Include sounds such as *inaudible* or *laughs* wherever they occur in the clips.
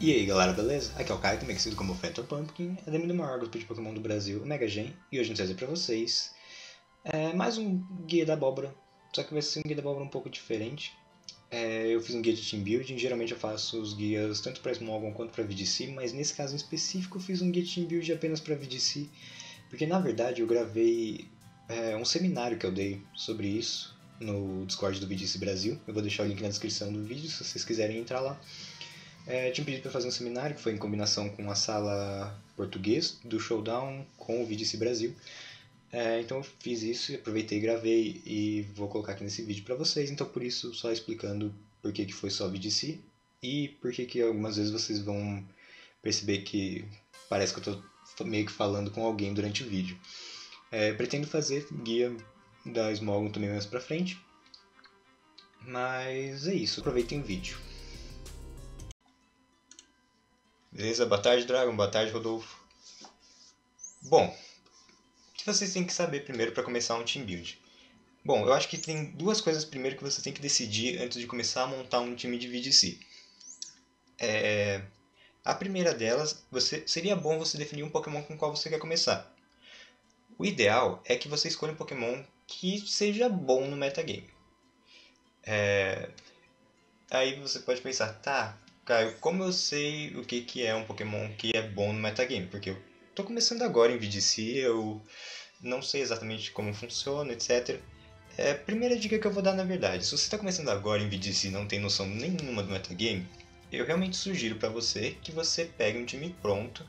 E aí galera, beleza? Aqui é o Caio, também conhecido como Phantom Pumpkin, é do maior grupo de Pokémon do Brasil, o Mega Gen, e hoje vai trazer pra vocês é, mais um guia da abóbora, só que vai ser um guia da abóbora um pouco diferente. É, eu fiz um guia de team building, geralmente eu faço os guias tanto para Smogon quanto para VDC, mas nesse caso em específico eu fiz um guia de team building apenas para VDC, porque na verdade eu gravei é, um seminário que eu dei sobre isso no Discord do VDC Brasil, eu vou deixar o link na descrição do vídeo se vocês quiserem entrar lá. É, tinha pedido para fazer um seminário que foi em combinação com a sala português do Showdown com o VDC Brasil. É, então eu fiz isso, aproveitei, gravei e vou colocar aqui nesse vídeo para vocês. Então por isso só explicando por que, que foi só VDC e por que, que algumas vezes vocês vão perceber que parece que eu estou meio que falando com alguém durante o vídeo. É, pretendo fazer guia da Smog também mais pra frente. Mas é isso, aproveitem o vídeo. Beleza? Boa tarde, Dragon. Boa tarde, Rodolfo. Bom, o que vocês têm que saber primeiro para começar um team build? Bom, eu acho que tem duas coisas primeiro que você tem que decidir antes de começar a montar um time de VDC. É... A primeira delas, você... seria bom você definir um Pokémon com qual você quer começar. O ideal é que você escolha um Pokémon que seja bom no metagame. É... Aí você pode pensar, tá, Caio, como eu sei o que, que é um Pokémon que é bom no metagame? Porque eu tô começando agora em VDC, eu não sei exatamente como funciona, etc. É, primeira dica que eu vou dar na verdade, se você está começando agora em VDC e não tem noção nenhuma do metagame, eu realmente sugiro para você que você pegue um time pronto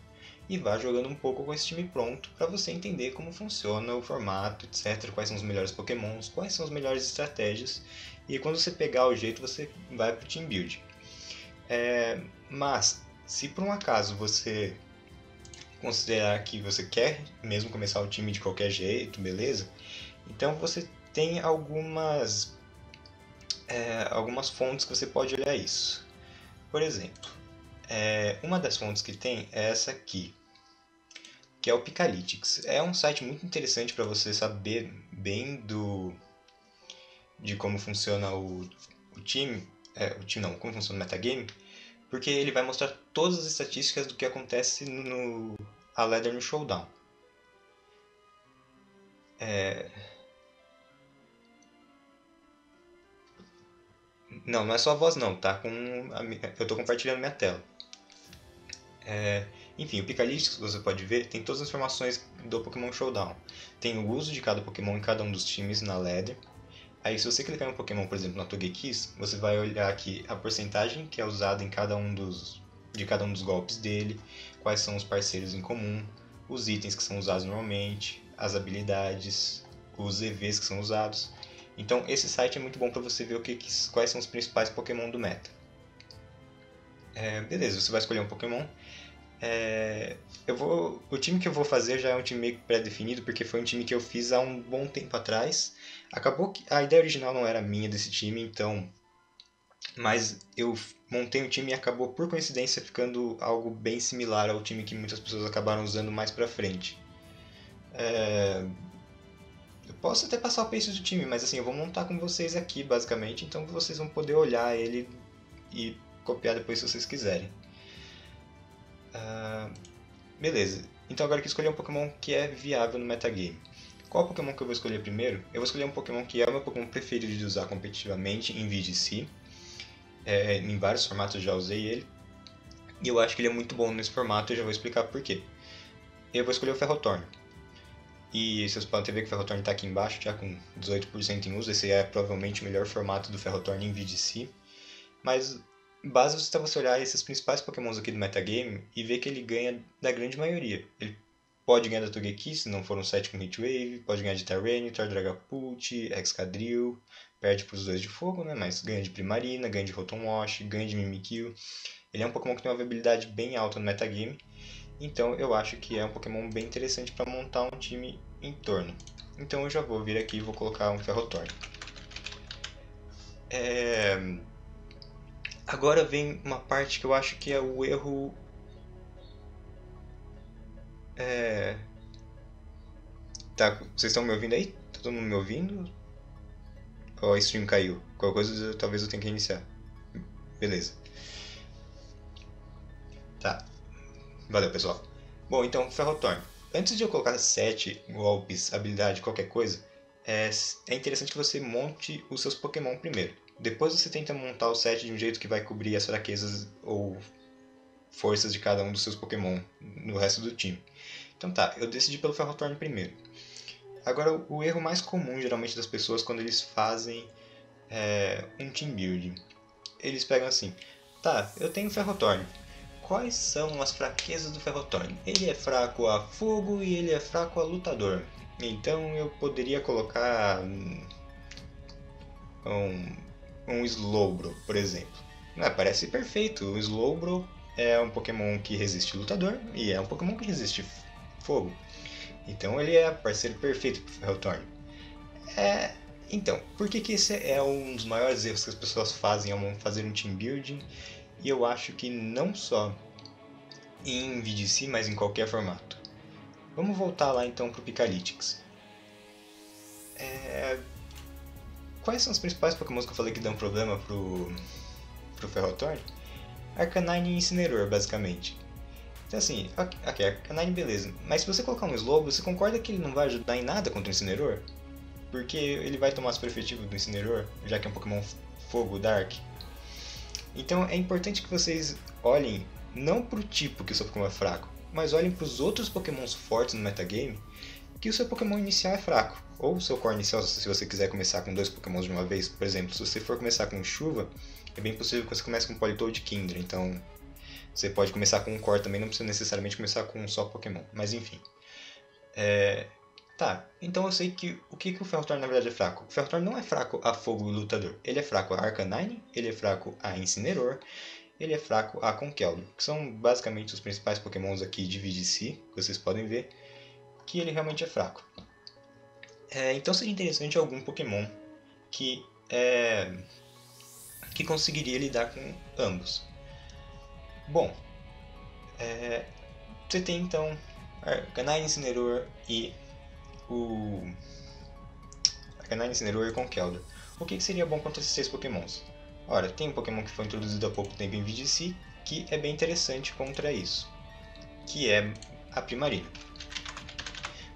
e vá jogando um pouco com esse time pronto para você entender como funciona o formato, etc, quais são os melhores pokémons, quais são as melhores estratégias, e quando você pegar o jeito você vai pro team build. É, mas, se por um acaso você considerar que você quer mesmo começar o time de qualquer jeito, beleza? Então você tem algumas, é, algumas fontes que você pode olhar isso. Por exemplo, é, uma das fontes que tem é essa aqui, que é o Picalytics. É um site muito interessante para você saber bem do de como funciona o, o time é, o time não, como funciona o metagame, porque ele vai mostrar todas as estatísticas do que acontece no, a ladder no showdown. É... Não, não é só a voz não, tá com a... eu estou compartilhando minha tela. É... Enfim, o Picalytics, que você pode ver, tem todas as informações do Pokémon Showdown. Tem o uso de cada Pokémon em cada um dos times na ladder Aí se você clicar em um Pokémon, por exemplo, na Togekiss, você vai olhar aqui a porcentagem que é usada em cada um dos de cada um dos golpes dele, quais são os parceiros em comum, os itens que são usados normalmente, as habilidades, os EVs que são usados. Então esse site é muito bom para você ver o que, quais são os principais Pokémon do meta. É, beleza, você vai escolher um Pokémon. É, eu vou, o time que eu vou fazer já é um time meio pré-definido, porque foi um time que eu fiz há um bom tempo atrás. Acabou que a ideia original não era minha desse time, então. Mas eu montei um time e acabou por coincidência ficando algo bem similar ao time que muitas pessoas acabaram usando mais pra frente. É... Eu posso até passar o pace do time, mas assim, eu vou montar com vocês aqui basicamente, então vocês vão poder olhar ele e copiar depois se vocês quiserem. Uh... Beleza, então agora quero escolher um Pokémon que é viável no metagame. Qual Pokémon que eu vou escolher primeiro? Eu vou escolher um Pokémon que é o meu Pokémon preferido de usar competitivamente em VGC. É, em vários formatos já usei ele. E eu acho que ele é muito bom nesse formato e já vou explicar por quê. Eu vou escolher o Ferrothorn. E vocês podem ver que o Ferrothorn está aqui embaixo, já com 18% em uso. Esse é provavelmente o melhor formato do Ferrothorn em VGC. Mas basta você olhar esses principais pokémons aqui do metagame e ver que ele ganha da grande maioria. Ele Pode ganhar da Togekiss, se não for um set com Heatwave. Pode ganhar de Tyranitar, Dragapult, Excadrill. Perde para os dois de fogo, né? Mas ganha de Primarina, ganha de Rotom Wash, ganha de Mimikyu. Ele é um Pokémon que tem uma viabilidade bem alta no metagame. Então eu acho que é um Pokémon bem interessante para montar um time em torno. Então eu já vou vir aqui e vou colocar um Ferrothorn. É... Agora vem uma parte que eu acho que é o erro é... Tá, vocês estão me ouvindo aí? Tá todo mundo me ouvindo? Ou a stream caiu? Qualquer coisa talvez eu tenha que iniciar. Beleza. Valeu, pessoal. Bom, então, Ferrothorn. Antes de eu colocar 7 golpes, habilidade, qualquer coisa, é, é interessante que você monte os seus Pokémon primeiro. Depois você tenta montar o set de um jeito que vai cobrir as fraquezas ou forças de cada um dos seus Pokémon no resto do time. Então tá, eu decidi pelo Ferrothorn primeiro. Agora, o erro mais comum geralmente das pessoas quando eles fazem é, um team building, eles pegam assim: tá, eu tenho Ferrothorn. Quais são as fraquezas do Ferrothorn? Ele é fraco a fogo e ele é fraco a lutador. Então eu poderia colocar um, um Slowbro, por exemplo. Ah, parece perfeito. O Slowbro é um Pokémon que resiste lutador e é um Pokémon que resiste fogo. Então ele é parceiro perfeito para Ferrothorn. É, então, por que, que esse é um dos maiores erros que as pessoas fazem ao fazer um team building? E eu acho que não só em VDC, mas em qualquer formato. Vamos voltar lá então para o Picalytics. É... Quais são os principais Pokémon que eu falei que dão problema pro, pro Ferrothorn? Arcanine e Incineroar, basicamente. Então assim, ok, Arcanine beleza. Mas se você colocar um Slowbro, você concorda que ele não vai ajudar em nada contra o Incineroar? Porque ele vai tomar super efetivo do Incineroar, já que é um Pokémon Fogo Dark. Então é importante que vocês olhem não pro tipo que o seu Pokémon é fraco, mas olhem para os outros Pokémons fortes no metagame que o seu Pokémon inicial é fraco. Ou o seu core inicial, se você quiser começar com dois Pokémons de uma vez. Por exemplo, se você for começar com Chuva, é bem possível que você comece com Politoed Kindra. Então, você pode começar com um core também, não precisa necessariamente começar com um só Pokémon. Mas enfim. É... Tá, então eu sei que o que, que o Ferrothorn na verdade é fraco. O Ferrothorn não é fraco a Fogo e Lutador. Ele é fraco a Arcanine, ele é fraco a Incineroar, ele é fraco a Conkeldurr, que são basicamente os principais pokémons aqui de VGC, que vocês podem ver, que ele realmente é fraco. É, então seria interessante algum pokémon que, é, que conseguiria lidar com ambos. Bom, é, você tem então Arcanine Incineroar e o Arcanine Incineroar e Conkeldurr. O que, que seria bom contra esses seis pokémons? Ora, tem um pokémon que foi introduzido há pouco tempo em VGC que é bem interessante contra isso, que é a Primarina.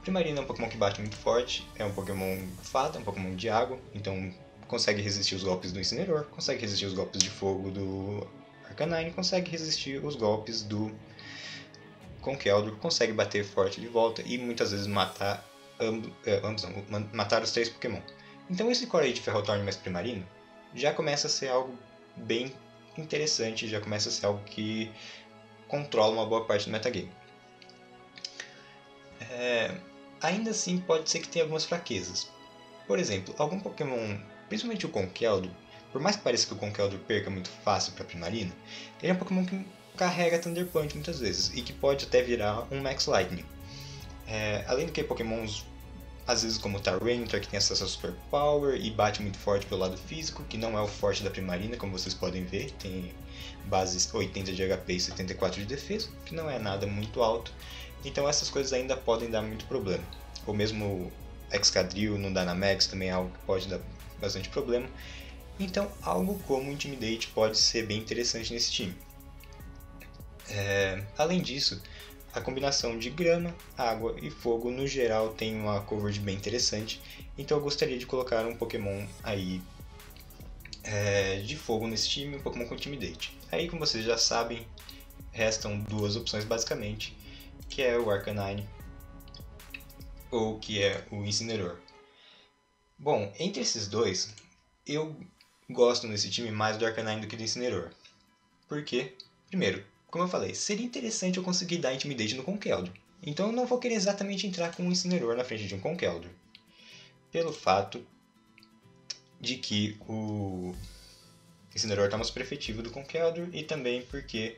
Primarina é um Pokémon que bate muito forte, é um Pokémon fada, é um Pokémon de água, então consegue resistir os golpes do Incineroar, consegue resistir os golpes de fogo do Arcanine consegue resistir os golpes do Conkeldurr, consegue bater forte de volta e muitas vezes matar ambos, é, ambos não, matar os três Pokémon. Então esse core aí de Ferrothorn mais Primarino já começa a ser algo bem interessante, já começa a ser algo que controla uma boa parte do metagame. É, ainda assim pode ser que tenha algumas fraquezas. Por exemplo, algum Pokémon, principalmente o Conkeldurr, por mais que pareça que o Conkeldurr perca muito fácil para Primarina, ele é um Pokémon que carrega Thunder Punch muitas vezes e que pode até virar um Max Lightning. É, além do que Pokémons, às vezes como o Tyranitar, que tem acesso a Super Power e bate muito forte pelo lado físico, que não é o forte da Primarina, como vocês podem ver, tem bases 80 de HP e 74 de defesa, que não é nada muito alto. Então essas coisas ainda podem dar muito problema. Ou mesmo Excadrill no Dynamax também é algo que pode dar bastante problema. Então, algo como Intimidate pode ser bem interessante nesse time. É, além disso, a combinação de grama, água e fogo no geral tem uma coverage bem interessante, então eu gostaria de colocar um Pokémon aí é, de fogo nesse time, um Pokémon com Intimidate. Aí, como vocês já sabem, restam duas opções basicamente, que é o Arcanine ou que é o Incineroar. Bom, entre esses dois, eu gosto nesse time mais do Arcanine do que do Incineroar. Por quê? Primeiro, como eu falei, seria interessante eu conseguir dar Intimidate no Conkeldurr. Então eu não vou querer exatamente entrar com um Incineroar na frente de um Conkeldurr. Pelo fato de que o Incineroar está mais super efetivo do Conkeldurr e também porque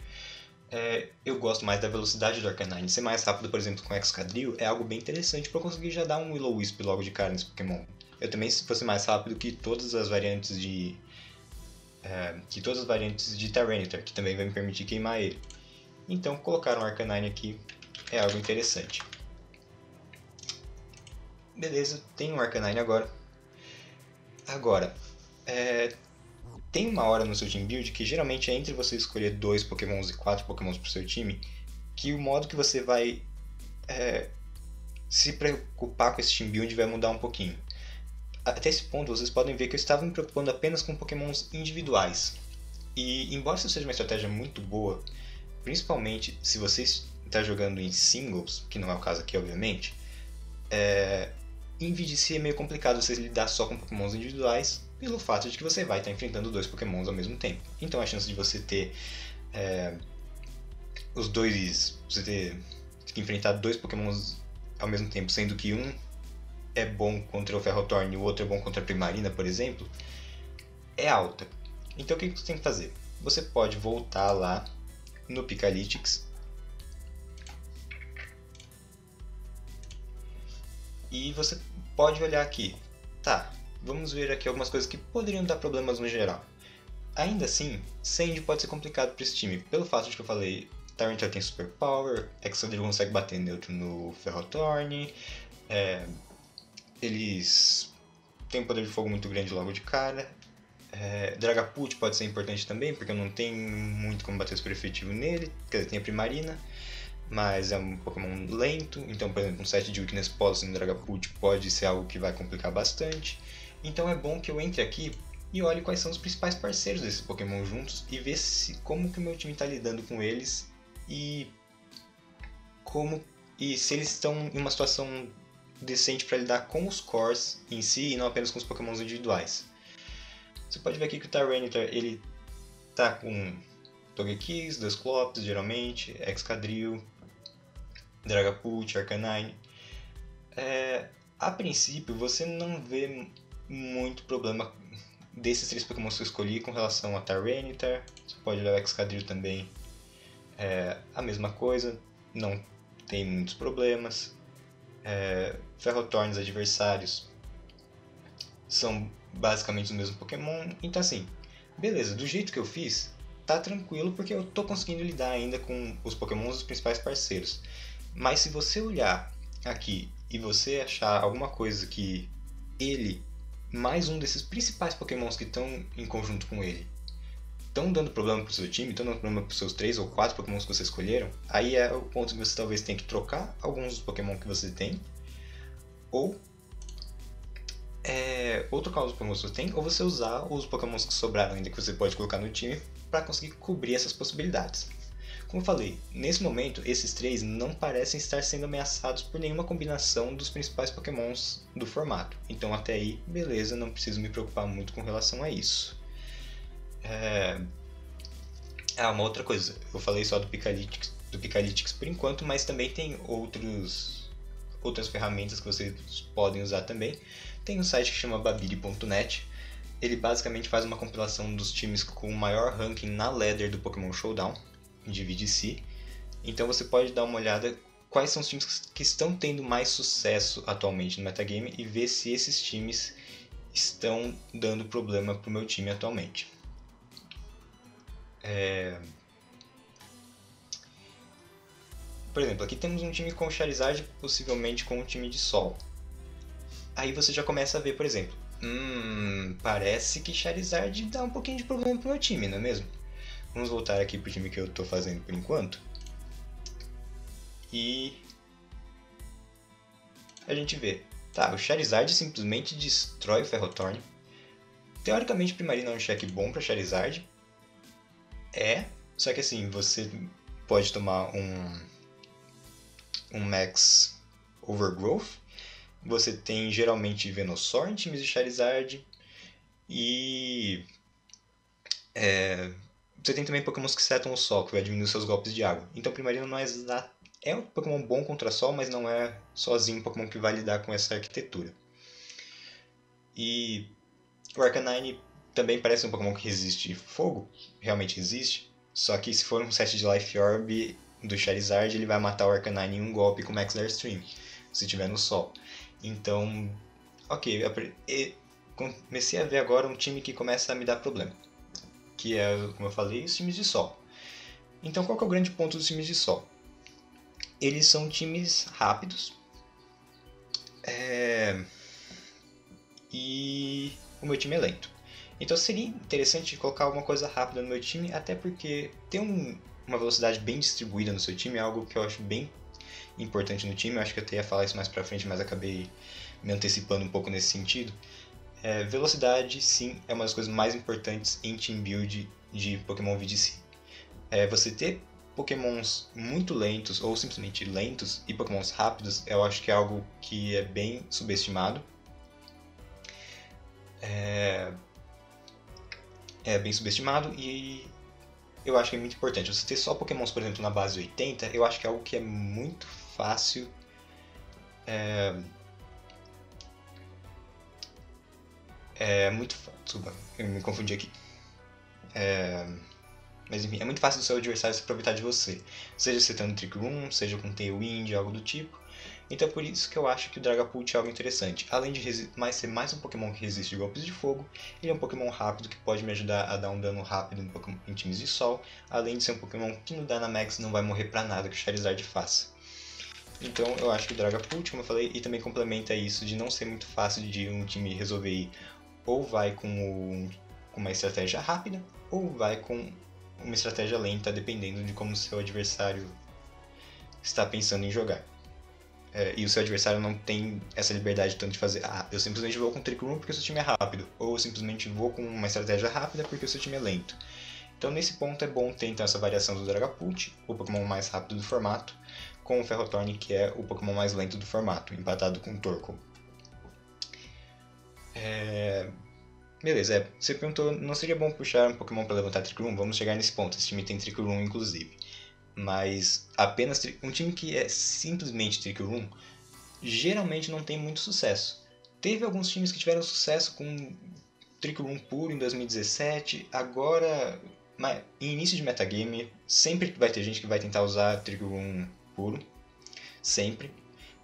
é, eu gosto mais da velocidade do Arcanine. Ser mais rápido, por exemplo, com Excadrill é algo bem interessante para conseguir já dar um Willow Wisp logo de cara nesse Pokémon. Eu também, se fosse mais rápido que todas as variantes de. É, que todas as variantes de Tyranitar, que também vai me permitir queimar ele. Então, colocar um Arcanine aqui é algo interessante. Beleza, tem um Arcanine agora. Agora, é, tem uma hora no seu team build que geralmente é entre você escolher dois pokémons e quatro pokémons para o seu time, que o modo que você vai é, se preocupar com esse team build vai mudar um pouquinho. Até esse ponto, vocês podem ver que eu estava me preocupando apenas com pokémons individuais. E, embora isso seja uma estratégia muito boa, principalmente se você está jogando em singles, que não é o caso aqui, obviamente, é, em VGC é meio complicado você lidar só com pokémons individuais, pelo fato de que você vai estar enfrentando dois pokémons ao mesmo tempo. Então a chance de você ter é, os dois. Você ter que enfrentar dois pokémons ao mesmo tempo, sendo que um é bom contra o Ferrothorn e o outro é bom contra a Primarina, por exemplo, é alta. Então o que você tem que fazer? Você pode voltar lá no Picalytics e você pode olhar aqui. Tá, vamos ver aqui algumas coisas que poderiam dar problemas no geral. Ainda assim, Sand pode ser complicado para esse time, pelo fato de que eu falei, Tyrant tem Super Power, Exodus consegue bater neutro no Ferrothorn, é, eles têm um poder de fogo muito grande logo de cara. É, Dragapult pode ser importante também, porque eu não tenho muito como bater super efetivo nele, quer dizer, tem a Primarina, mas é um Pokémon lento, então, por exemplo, um set de Weakness Policy no Dragapult pode ser algo que vai complicar bastante. Então é bom que eu entre aqui e olhe quais são os principais parceiros desses Pokémon juntos e ver se, como que o meu time está lidando com eles e como e se eles estão em uma situação decente para lidar com os cores em si e não apenas com os pokémons individuais. Você pode ver aqui que o Tyranitar ele tá com Togekiss, Dusclops geralmente, Excadrill, Dragapult, Arcanine. É, a princípio você não vê muito problema desses três pokémons que eu escolhi com relação a Tyranitar. Você pode olhar o Excadrill também. É a mesma coisa, não tem muitos problemas é, adversários são basicamente os mesmos Pokémon. Então assim, beleza, do jeito que eu fiz, tá tranquilo porque eu tô conseguindo lidar ainda com os Pokémons dos principais parceiros. Mas se você olhar aqui e você achar alguma coisa que ele, mais um desses principais Pokémons que estão em conjunto com ele, estão dando problema pro seu time, estão dando problema pros seus três ou quatro Pokémon que você escolheram, aí é o ponto que você talvez tenha que trocar alguns dos Pokémon que você tem, ou é, ou trocar os Pokémon que você tem, ou você usar os Pokémon que sobraram ainda que você pode colocar no time para conseguir cobrir essas possibilidades. Como eu falei, nesse momento esses três não parecem estar sendo ameaçados por nenhuma combinação dos principais Pokémons do formato. Então até aí, beleza, não preciso me preocupar muito com relação a isso. É... Ah, uma outra coisa. Eu falei só do Picalytics, do Picalytics por enquanto, mas também tem outros, outras ferramentas que vocês podem usar também. Tem um site que chama babiri.net. Ele basicamente faz uma compilação dos times com o maior ranking na ladder do Pokémon Showdown, de VGC. Então você pode dar uma olhada quais são os times que estão tendo mais sucesso atualmente no metagame e ver se esses times estão dando problema para o meu time atualmente. É... Por exemplo, aqui temos um time com Charizard, possivelmente com um time de Sol. Aí você já começa a ver, por exemplo, hum, parece que Charizard dá um pouquinho de problema pro meu time, não é mesmo? Vamos voltar aqui pro time que eu estou fazendo por enquanto. E a gente vê, tá, o Charizard simplesmente destrói o Ferrothorn. Teoricamente, Primarina é um cheque bom para Charizard, é, só que assim, você pode tomar um, um Max Overgrowth. Você tem geralmente Venusaur em times de Charizard. E é, você tem também Pokémon que setam o Sol, que vai diminuir seus golpes de água. Então Primarina não é é um Pokémon bom contra Sol, mas não é sozinho um Pokémon que vai lidar com essa arquitetura. E o Arcanine também parece um Pokémon que resiste fogo, realmente resiste. Só que se for um set de Life Orb do Charizard, ele vai matar o Arcanine em um golpe com Max Airstream, se tiver no sol. Então, ok, comecei a ver agora um time que começa a me dar problema. Que é, como eu falei, os times de sol. Então qual é o grande ponto dos times de sol? Eles são times rápidos. É... E o meu time é lento. Então seria interessante colocar alguma coisa rápida no meu time, até porque ter um uma velocidade bem distribuída no seu time é algo que eu acho bem importante no time. Eu acho que eu até ia falar isso mais pra frente, mas acabei me antecipando um pouco nesse sentido. É, velocidade, sim, é uma das coisas mais importantes em team build de Pokémon VDC. É, você ter Pokémons muito lentos ou simplesmente lentos e Pokémons rápidos, eu acho que é algo que é bem subestimado. É, é bem subestimado e eu acho que é muito importante. Você ter só Pokémons, por exemplo, na base 80, eu acho que é algo que é muito fácil. É, é muito Desculpa, eu me confundi aqui. É, mas enfim, é muito fácil do seu adversário se aproveitar de você. Seja você tendo Trick Room, seja com Tailwind, algo do tipo. Então é por isso que eu acho que o Dragapult é algo interessante. Além de mais ser mais um Pokémon que resiste golpes de fogo, ele é um Pokémon rápido que pode me ajudar a dar um dano rápido em, Pokémon, em times de sol, além de ser um Pokémon que no Dynamax não vai morrer pra nada que o Charizard faça. Então eu acho que o Dragapult, como eu falei, e também complementa isso de não ser muito fácil de um time resolver ou vai com, o, com uma estratégia rápida, ou vai com uma estratégia lenta, dependendo de como o seu adversário está pensando em jogar é, e o seu adversário não tem essa liberdade tanto de fazer, ah, eu simplesmente vou com Trick Room porque o seu time é rápido, ou eu simplesmente vou com uma estratégia rápida porque o seu time é lento. Então nesse ponto é bom ter então essa variação do Dragapult, o Pokémon mais rápido do formato, com o Ferrothorn, que é o Pokémon mais lento do formato, empatado com o Torkoal. É... Beleza, é, você perguntou, não seria bom puxar um Pokémon para levantar Trick Room? Vamos chegar nesse ponto, esse time tem Trick Room inclusive mas apenas um time que é simplesmente Trick Room geralmente não tem muito sucesso. Teve alguns times que tiveram sucesso com Trick Room puro em 2017, agora em início de metagame sempre vai ter gente que vai tentar usar Trick Room puro, sempre,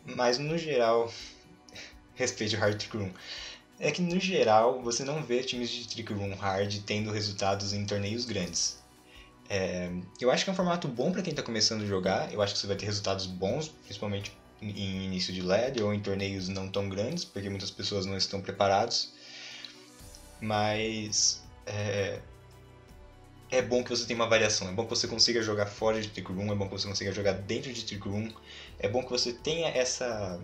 mas no geral *laughs* respeito Hard Trick Room. É que no geral você não vê times de Trick Room Hard tendo resultados em torneios grandes. É, eu acho que é um formato bom para quem está começando a jogar. Eu acho que você vai ter resultados bons, principalmente em início de LED ou em torneios não tão grandes, porque muitas pessoas não estão preparados. Mas é, é bom que você tenha uma variação. É bom que você consiga jogar fora de Trick Room, é bom que você consiga jogar dentro de Trick Room. É bom que você tenha essa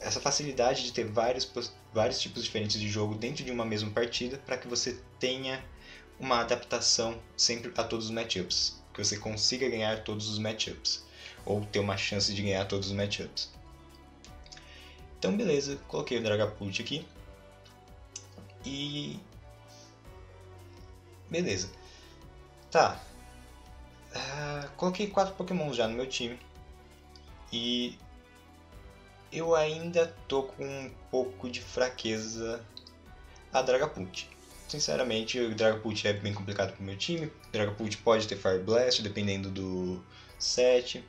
essa facilidade de ter vários, vários tipos diferentes de jogo dentro de uma mesma partida para que você tenha uma adaptação sempre a todos os matchups, que você consiga ganhar todos os matchups, ou ter uma chance de ganhar todos os matchups. Então beleza, coloquei o Dragapult aqui. E. Beleza. Tá. Uh, coloquei quatro Pokémon já no meu time. E. Eu ainda tô com um pouco de fraqueza a Dragapult. Sinceramente, o Dragapult é bem complicado pro meu time. Dragapult pode ter Fire Blast, dependendo do set.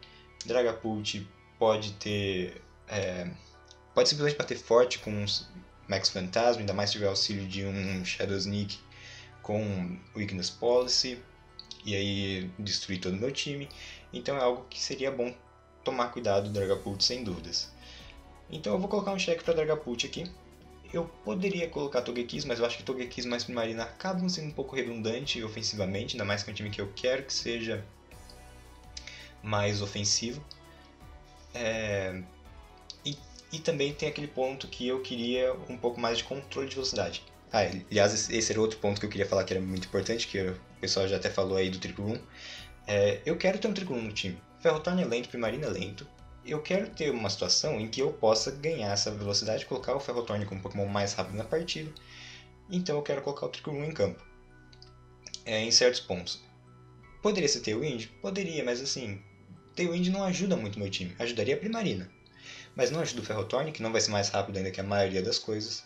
Dragapult pode ter. É, pode simplesmente bater forte com Max Fantasma, ainda mais se tiver auxílio de um Shadow Sneak com Weakness Policy. E aí destruir todo o meu time. Então é algo que seria bom tomar cuidado do Dragapult sem dúvidas. Então eu vou colocar um check para Dragapult aqui. Eu poderia colocar Togekiss, mas eu acho que Togekiss mais Primarina acabam sendo um pouco redundante ofensivamente, ainda mais que é um time que eu quero que seja mais ofensivo. É... E, e também tem aquele ponto que eu queria um pouco mais de controle de velocidade. Ah, aliás, esse era outro ponto que eu queria falar que era muito importante, que o pessoal já até falou aí do Trick Room. É, eu quero ter um Trick Room no time. Ferrothorn é lento, Primarina é lento, eu quero ter uma situação em que eu possa ganhar essa velocidade, colocar o Ferrothorn como um Pokémon mais rápido na partida. Então eu quero colocar o Tricoon em campo. É, em certos pontos. Poderia ser Tailwind? Poderia, mas assim, Tailwind não ajuda muito meu time. Ajudaria a Primarina. Mas não ajuda o Ferrothorn, que não vai ser mais rápido ainda que a maioria das coisas.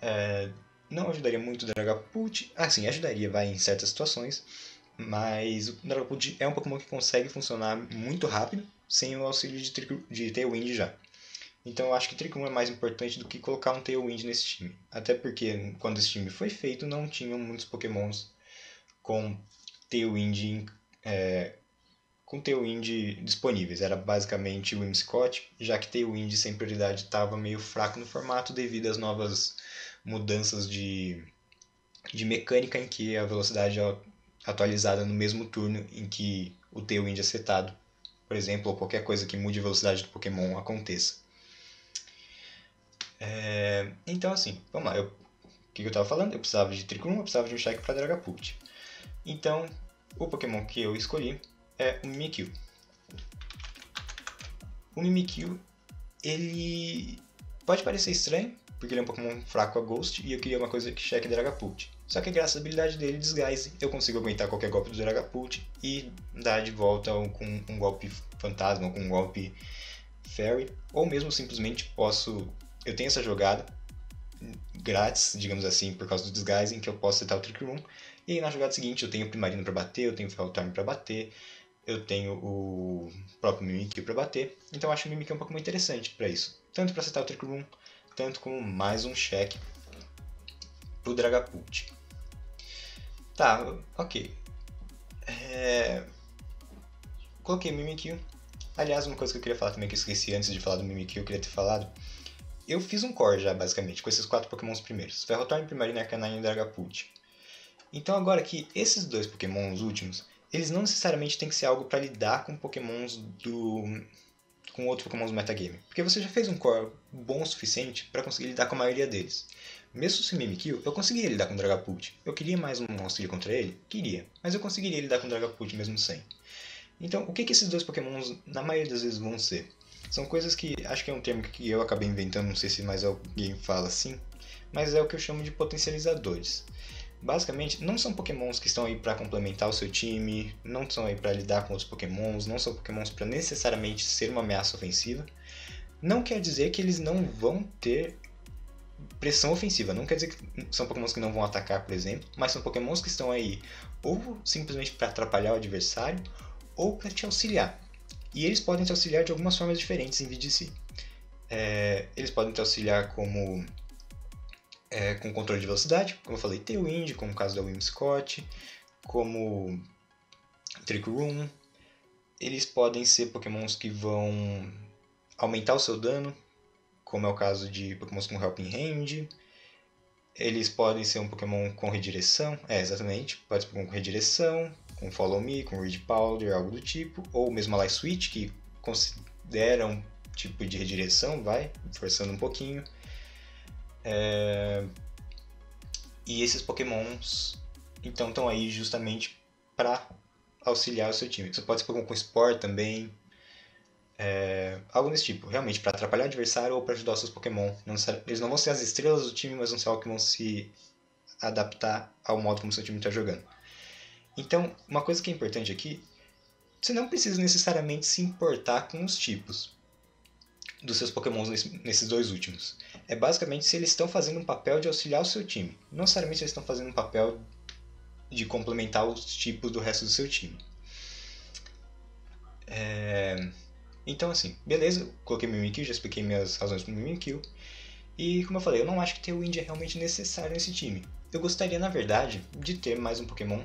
É, não ajudaria muito o Dragapult. Assim, ajudaria, vai, em certas situações. Mas o Dragapult é um Pokémon que consegue funcionar muito rápido sem o auxílio de, de Tailwind já. Então eu acho que Trick 1 é mais importante do que colocar um Tailwind nesse time. Até porque quando esse time foi feito não tinham muitos pokémons com Tailwind, é, com Tailwind disponíveis. Era basicamente o Whimsicott, já que Tailwind sem prioridade estava meio fraco no formato devido às novas mudanças de, de mecânica em que a velocidade atualizada no mesmo turno em que o Tailwind é setado, por exemplo, ou qualquer coisa que mude a velocidade do Pokémon aconteça. É, então, assim, vamos lá. Eu, o que eu estava falando? Eu precisava de Trick Room, eu precisava de um cheque para Dragapult. Então, o Pokémon que eu escolhi é o Mimikyu. O Mimikyu, ele pode parecer estranho, porque ele é um Pokémon fraco a Ghost, e eu queria uma coisa que cheque Dragapult. Só que graças à habilidade dele, Disguise, eu consigo aguentar qualquer golpe do Dragapult e dar de volta com um golpe fantasma, com um golpe Fairy, ou mesmo simplesmente posso... Eu tenho essa jogada grátis, digamos assim, por causa do Disguise, em que eu posso setar o Trick Room, e na jogada seguinte eu tenho o Primarino para bater, eu tenho o Feltorn para bater, eu tenho o próprio Mimikyu para bater, então eu acho o Mimikyu um pouco muito interessante para isso. Tanto para setar o Trick Room, tanto como mais um cheque pro Dragapult. Tá, ok. É... Coloquei Mimikyu. Aliás, uma coisa que eu queria falar também que eu esqueci antes de falar do Mimikyu, eu queria ter falado. Eu fiz um core já, basicamente, com esses quatro pokémons primeiros. Ferrothorn, Primarina, Arcanine e Dragapult. Então agora que esses dois pokémons últimos, eles não necessariamente têm que ser algo para lidar com pokémons do... com outros pokémons do metagame. Porque você já fez um core bom o suficiente para conseguir lidar com a maioria deles. Mesmo sem Mimikyu, eu conseguiria lidar com Dragapult. Eu queria mais um monstro contra ele? Queria. Mas eu conseguiria lidar com Dragapult mesmo sem. Então, o que, que esses dois pokémons, na maioria das vezes, vão ser? São coisas que, acho que é um termo que eu acabei inventando, não sei se mais alguém fala assim, mas é o que eu chamo de potencializadores. Basicamente, não são pokémons que estão aí para complementar o seu time, não são aí para lidar com outros pokémons, não são pokémons para necessariamente ser uma ameaça ofensiva. Não quer dizer que eles não vão ter pressão ofensiva. Não quer dizer que são pokémons que não vão atacar, por exemplo, mas são pokémons que estão aí ou simplesmente para atrapalhar o adversário ou para te auxiliar. E eles podem te auxiliar de algumas formas diferentes em si. É, eles podem te auxiliar como é, com controle de velocidade, como eu falei, Tailwind, como o caso da Whimsicott, como Trick Room. Eles podem ser pokémons que vão aumentar o seu dano, como é o caso de Pokémon com Helping Hand. Eles podem ser um Pokémon com redireção, é, exatamente, pode ser um com redireção, com Follow Me, com Read Powder, algo do tipo, ou mesmo a Light Switch, que considera um tipo de redireção, vai, forçando um pouquinho. É... E esses Pokémons, então, estão aí justamente para auxiliar o seu time. Você pode ser Pokémon com Spore também, é, algo desse tipo, realmente, para atrapalhar o adversário ou para ajudar os seus Pokémon. Não, eles não vão ser as estrelas do time, mas vão ser algo que vão se adaptar ao modo como seu time está jogando. Então, uma coisa que é importante aqui, você não precisa necessariamente se importar com os tipos dos seus Pokémons nesses dois últimos. É basicamente se eles estão fazendo um papel de auxiliar o seu time. Não necessariamente se eles estão fazendo um papel de complementar os tipos do resto do seu time. É... Então, assim, beleza, coloquei Mimikyu, já expliquei minhas razões para Mimikyu. E, como eu falei, eu não acho que ter o Wind é realmente necessário nesse time. Eu gostaria, na verdade, de ter mais um Pokémon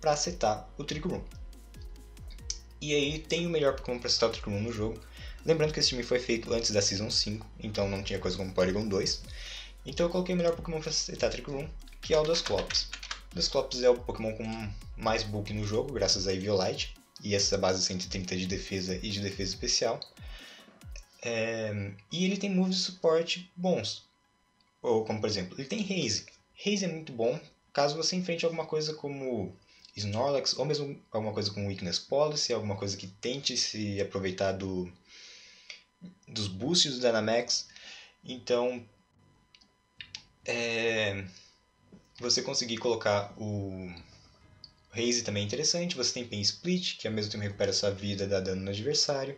para setar o Trick. E aí tem o melhor Pokémon para setar o Trick no jogo. Lembrando que esse time foi feito antes da Season 5, então não tinha coisa como Porygon 2. Então eu coloquei o melhor Pokémon para setar Trick que é o Dusclops. Dusclops é o Pokémon com mais bulk no jogo, graças a Eviolite e essa base 130 de defesa e de defesa especial. É, e ele tem moves de suporte bons. Ou como por exemplo, ele tem Haze. Haze é muito bom caso você enfrente alguma coisa como Snorlax, ou mesmo alguma coisa com Weakness Policy, alguma coisa que tente se aproveitar do, dos boosts do Dynamax. Então, é, você conseguir colocar o Raze também é interessante. Você tem Pain Split, que ao mesmo tempo recupera sua vida e dá dano no adversário.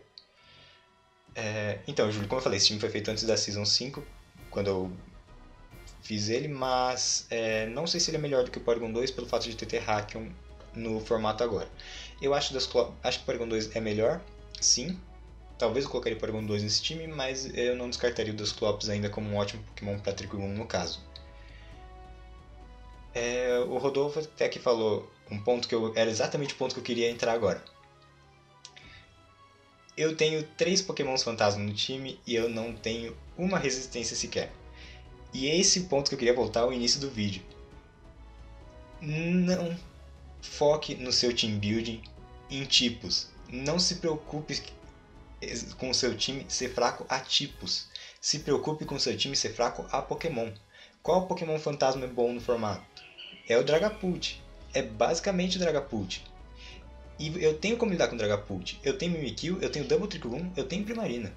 É... Então, Júlio, como eu falei, esse time foi feito antes da Season 5, quando eu fiz ele, mas é... não sei se ele é melhor do que o Porygon 2 pelo fato de ter Terrakion no formato agora. Eu acho, das acho que o Porygon 2 é melhor, sim. Talvez eu colocaria o Porygon 2 nesse time, mas eu não descartaria o Dusclops ainda como um ótimo Pokémon para Trick no caso. É, o Rodolfo até que falou um ponto que eu era exatamente o ponto que eu queria entrar agora. Eu tenho três Pokémons fantasma no time e eu não tenho uma resistência sequer. E é esse ponto que eu queria voltar ao início do vídeo. Não foque no seu team building em tipos. Não se preocupe com o seu time ser fraco a tipos. Se preocupe com o seu time ser fraco a Pokémon. Qual Pokémon fantasma é bom no formato? É o Dragapult. É basicamente Dragapult. E eu tenho como lidar com Dragapult. Eu tenho Mimikyu, eu tenho Double Trick Room, eu tenho Primarina.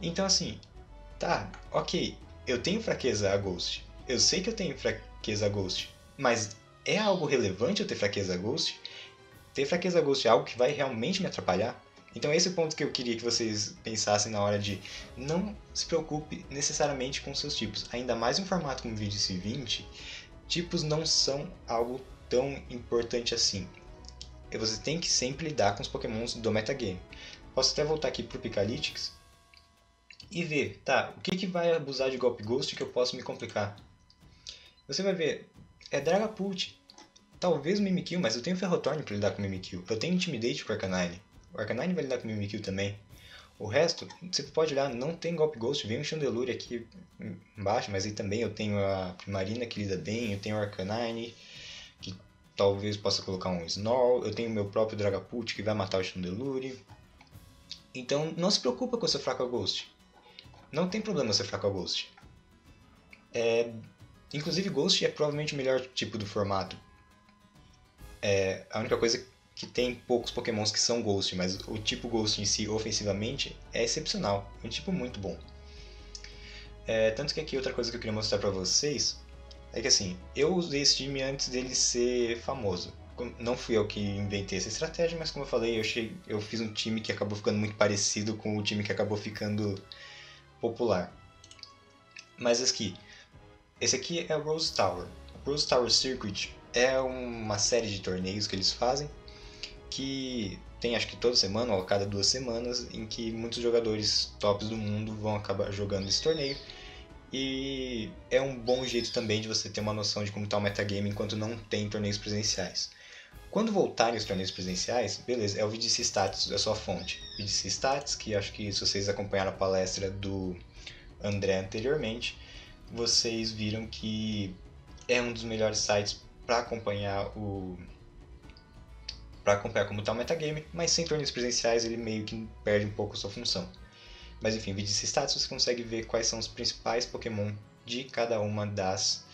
Então assim, tá, ok, eu tenho fraqueza a Ghost. Eu sei que eu tenho fraqueza a Ghost. Mas é algo relevante eu ter fraqueza a Ghost? Ter fraqueza a Ghost é algo que vai realmente me atrapalhar? Então esse é o ponto que eu queria que vocês pensassem na hora de não se preocupe necessariamente com seus tipos. Ainda mais em um formato como o VDC 20, tipos não são algo tão importante assim. Você tem que sempre lidar com os pokémons do metagame. Posso até voltar aqui para o Picalytics e ver, tá, o que, que vai abusar de golpe Ghost que eu posso me complicar? Você vai ver, é Dragapult, talvez Mimikyu, mas eu tenho Ferrothorn para lidar com Mimikyu. Eu tenho Intimidate com Arcanine. O Arcanine vai lidar com Mimikyu também. O resto, você pode olhar, não tem Golpe Ghost, vem um Chandelure aqui embaixo, mas aí também eu tenho a Primarina que lida bem, eu tenho o Arcanine, talvez possa colocar um Snorl, eu tenho meu próprio Dragapult que vai matar o Chandelure. Então não se preocupa com ser fraco a Ghost. Não tem problema ser fraco a Ghost. É, inclusive Ghost é provavelmente o melhor tipo do formato. É, a única coisa que tem poucos pokémons que são Ghost, mas o tipo Ghost em si, ofensivamente, é excepcional. É um tipo muito bom. É, tanto que aqui outra coisa que eu queria mostrar pra vocês é que assim, eu usei esse time antes dele ser famoso. Não fui eu que inventei essa estratégia, mas como eu falei, eu, cheguei, eu fiz um time que acabou ficando muito parecido com o time que acabou ficando popular. Mas aqui, esse aqui é o Rose Tower. Rose Tower Circuit é uma série de torneios que eles fazem que tem acho que toda semana ou a cada duas semanas em que muitos jogadores tops do mundo vão acabar jogando esse torneio e é um bom jeito também de você ter uma noção de como está o metagame enquanto não tem torneios presenciais. Quando voltarem os torneios presenciais, beleza, é o VDC Stats a sua fonte. VDC que acho que se vocês acompanharam a palestra do André anteriormente, vocês viram que é um dos melhores sites para acompanhar o para acompanhar como está o metagame, mas sem torneios presenciais ele meio que perde um pouco a sua função. Mas enfim, vídeo de status você consegue ver quais são os principais Pokémon de cada uma das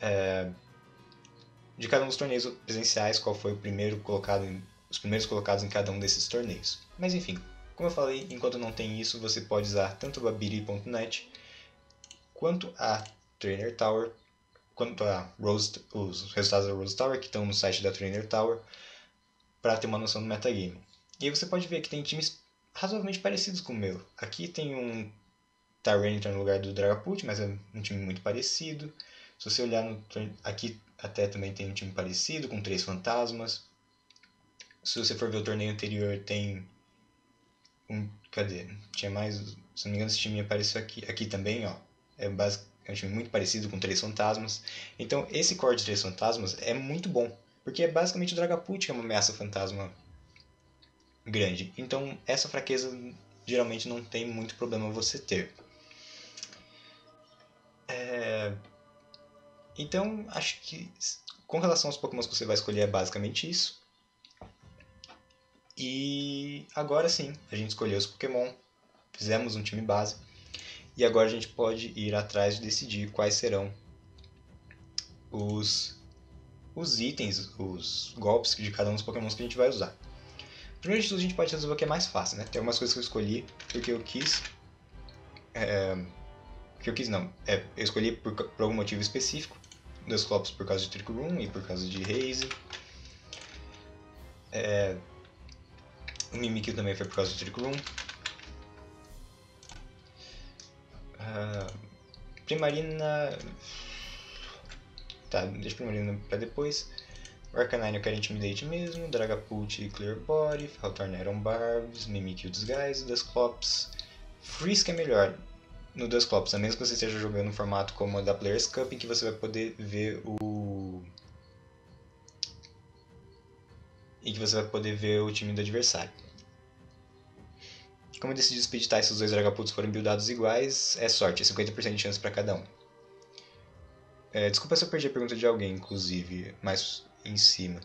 é, de cada um dos torneios presenciais, qual foi o primeiro colocado em, os primeiros colocados em cada um desses torneios. Mas enfim, como eu falei, enquanto não tem isso, você pode usar tanto Babiri.net quanto a Trainer Tower, quanto a Rose, os resultados da Rose Tower que estão no site da Trainer Tower para ter uma noção do metagame. E aí você pode ver que tem times razoavelmente parecidos com o meu. Aqui tem um Tyranitar no lugar do Dragapult, mas é um time muito parecido. Se você olhar no aqui até também tem um time parecido com três fantasmas. Se você for ver o torneio anterior tem um, cadê? Tinha mais, se não me engano esse time apareceu aqui. Aqui também, ó. É, é um time muito parecido com três fantasmas. Então esse core de três fantasmas é muito bom. Porque é basicamente o Dragapult que é uma ameaça fantasma grande. Então essa fraqueza geralmente não tem muito problema você ter. É... Então acho que com relação aos Pokémon que você vai escolher é basicamente isso. E agora sim, a gente escolheu os Pokémon, fizemos um time base. E agora a gente pode ir atrás de decidir quais serão os os itens, os golpes de cada um dos pokémons que a gente vai usar. Primeiro de tudo, a gente pode resolver o que é mais fácil, né? Tem algumas coisas que eu escolhi porque eu quis... É, que eu quis não, é, eu escolhi por, por algum motivo específico. Dusclops por causa de Trick Room e por causa de Haze. É, o Mimikyu também foi por causa de Trick Room. Uh, Primarina Tá, deixa Primarina pra depois. Arcanine eu quero Intimidate mesmo, Dragapult e Clear Body, Faltorn Iron Barbs, Mimikyu Disguise, Dusclops. Frisk é melhor no Dusclops, a menos que você esteja jogando um formato como a da Players Cup, em que você vai poder ver o... em que você vai poder ver o time do adversário. Como eu decidi speeditar se os dois Dragapults forem buildados iguais, é sorte, é 50% de chance para cada um. É, desculpa se eu perdi a pergunta de alguém, inclusive, mais em cima.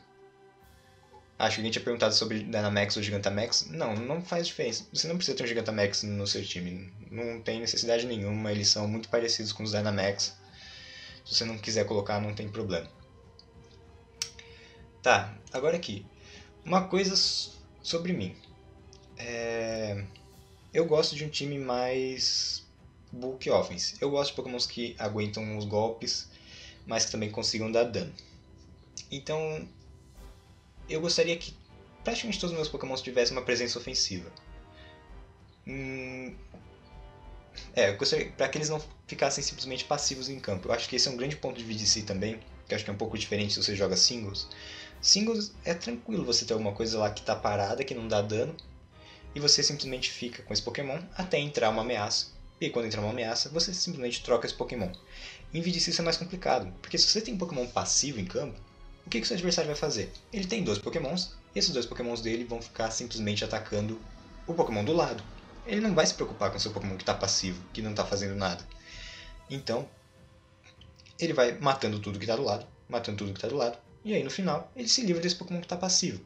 Acho que alguém tinha perguntado sobre Dynamax ou Gigantamax. Não, não faz diferença. Você não precisa ter um Gigantamax no seu time. Não tem necessidade nenhuma. Eles são muito parecidos com os Dynamax. Se você não quiser colocar, não tem problema. Tá, agora aqui. Uma coisa sobre mim. É... Eu gosto de um time mais bulk offense. Eu gosto de pokémons que aguentam os golpes, mas que também consigam dar dano. Então, eu gostaria que praticamente todos os meus pokémons tivessem uma presença ofensiva. Hum... É, eu gostaria para que eles não ficassem simplesmente passivos em campo. Eu acho que esse é um grande ponto de VDC também, que acho que é um pouco diferente se você joga singles. Singles é tranquilo você ter alguma coisa lá que está parada, que não dá dano, e você simplesmente fica com esse Pokémon até entrar uma ameaça. E quando entrar uma ameaça, você simplesmente troca esse Pokémon. Em VDC isso é mais complicado, porque se você tem um Pokémon passivo em campo, o que, que seu adversário vai fazer? Ele tem dois Pokémons, e esses dois Pokémons dele vão ficar simplesmente atacando o Pokémon do lado. Ele não vai se preocupar com seu Pokémon que está passivo, que não está fazendo nada. Então, ele vai matando tudo que está do lado, matando tudo que está do lado, e aí no final ele se livra desse Pokémon que está passivo.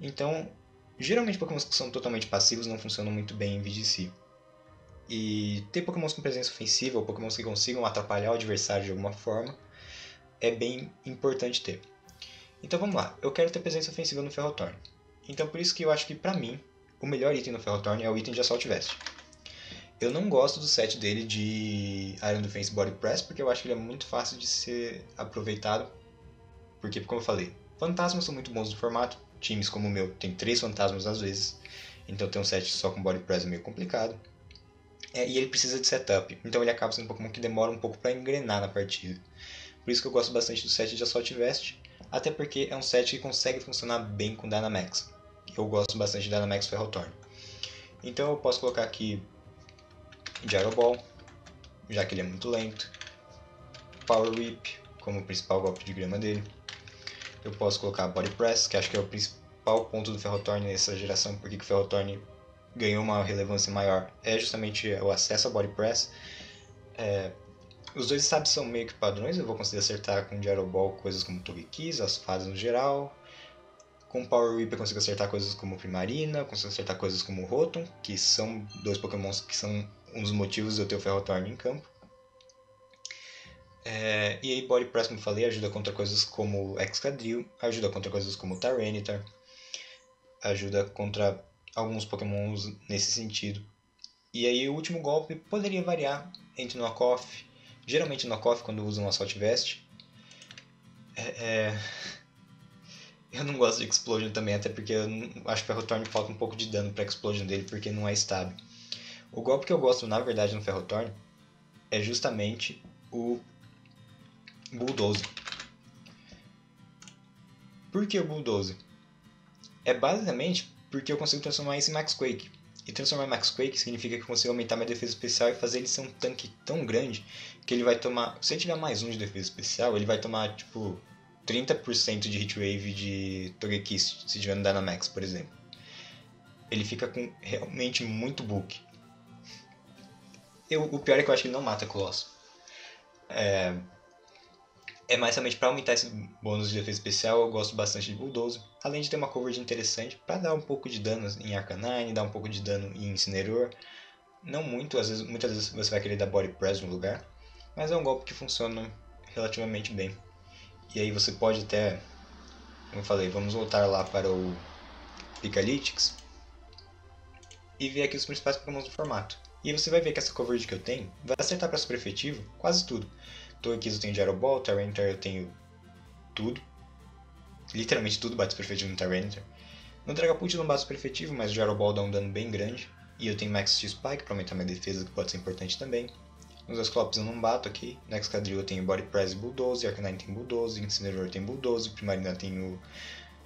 Então, geralmente Pokémons que são totalmente passivos não funcionam muito bem em VGC. E ter Pokémons com presença ofensiva ou Pokémons que consigam atrapalhar o adversário de alguma forma é bem importante ter. Então vamos lá, eu quero ter presença ofensiva no Ferrothorn. Então por isso que eu acho que pra mim, o melhor item no Ferrothorn é o item de Assault Vest. Eu não gosto do set dele de Iron Defense Body Press, porque eu acho que ele é muito fácil de ser aproveitado porque, como eu falei, fantasmas são muito bons no formato. Times como o meu tem três fantasmas às vezes. Então ter um set só com body press é meio complicado. É, e ele precisa de setup. Então ele acaba sendo um Pokémon que demora um pouco para engrenar na partida. Por isso que eu gosto bastante do set de Assault Vest. Até porque é um set que consegue funcionar bem com Dynamax. Eu gosto bastante de Dynamax Ferrothorn. Então eu posso colocar aqui Gyro Ball, já que ele é muito lento. Power Whip, como o principal golpe de grama dele eu posso colocar Body Press, que acho que é o principal ponto do Ferrothorn nessa geração, porque o Ferrothorn ganhou uma relevância maior, é justamente o acesso a Body Press. É, os dois estados são meio que padrões, eu vou conseguir acertar com Gyro Ball coisas como Togekiss, as fases no geral. Com Power Whip eu consigo acertar coisas como Primarina, consigo acertar coisas como Rotom, que são dois pokémons que são um dos motivos de eu ter o Ferrothorn em campo. É, e aí Body Press, como falei, ajuda contra coisas como Excadrill, ajuda contra coisas como Tyranitar, ajuda contra alguns pokémons nesse sentido. E aí o último golpe poderia variar entre Knockoff, geralmente Knockoff quando usam Assault Vest. É, é... *laughs* Eu não gosto de Explosion também, até porque eu acho que o Ferrothorn falta um pouco de dano para Explosion dele, porque não é estável. O golpe que eu gosto, na verdade, no Ferrothorn é justamente o Bulldozer. Por que o Bulldozer? É basicamente porque eu consigo transformar isso em Max Quake. E transformar Max Quake significa que eu consigo aumentar minha defesa especial e fazer ele ser um tanque tão grande que ele vai tomar. Se ele tiver mais um de defesa especial, ele vai tomar tipo 30% de hitwave de Togekiss se tiver no Dynamax, por exemplo. Ele fica com realmente muito bulk. Eu, o pior é que eu acho que ele não mata Colosso. É, é mais realmente para aumentar esse bônus de defesa especial, eu gosto bastante de Bulldozer. Além de ter uma coverage interessante para dar um pouco de dano em Arcanine, dar um pouco de dano em Incineroar. Não muito, às vezes, muitas vezes você vai querer dar Body Press no lugar. Mas é um golpe que funciona relativamente bem. E aí você pode até, como eu falei, vamos voltar lá para o Picalytics e ver aqui os principais Pokémon do formato. E você vai ver que essa coverage que eu tenho vai acertar para super efetivo quase tudo. Torquis eu tenho Gyro Ball, eu tenho tudo. Literalmente tudo bate super efetivo no Tyranitar. No Dragapult não bate super efetivo, mas o Gyro Ball dá um dano bem grande. E eu tenho Max X-Spike para aumentar minha defesa, que pode ser importante também. Nos Asclops eu não bato aqui. No Excadrill eu tenho Body Press Bulldoze, Arcanine tem Bulldoze, Incineroar tem Bulldoze, Primarina tem o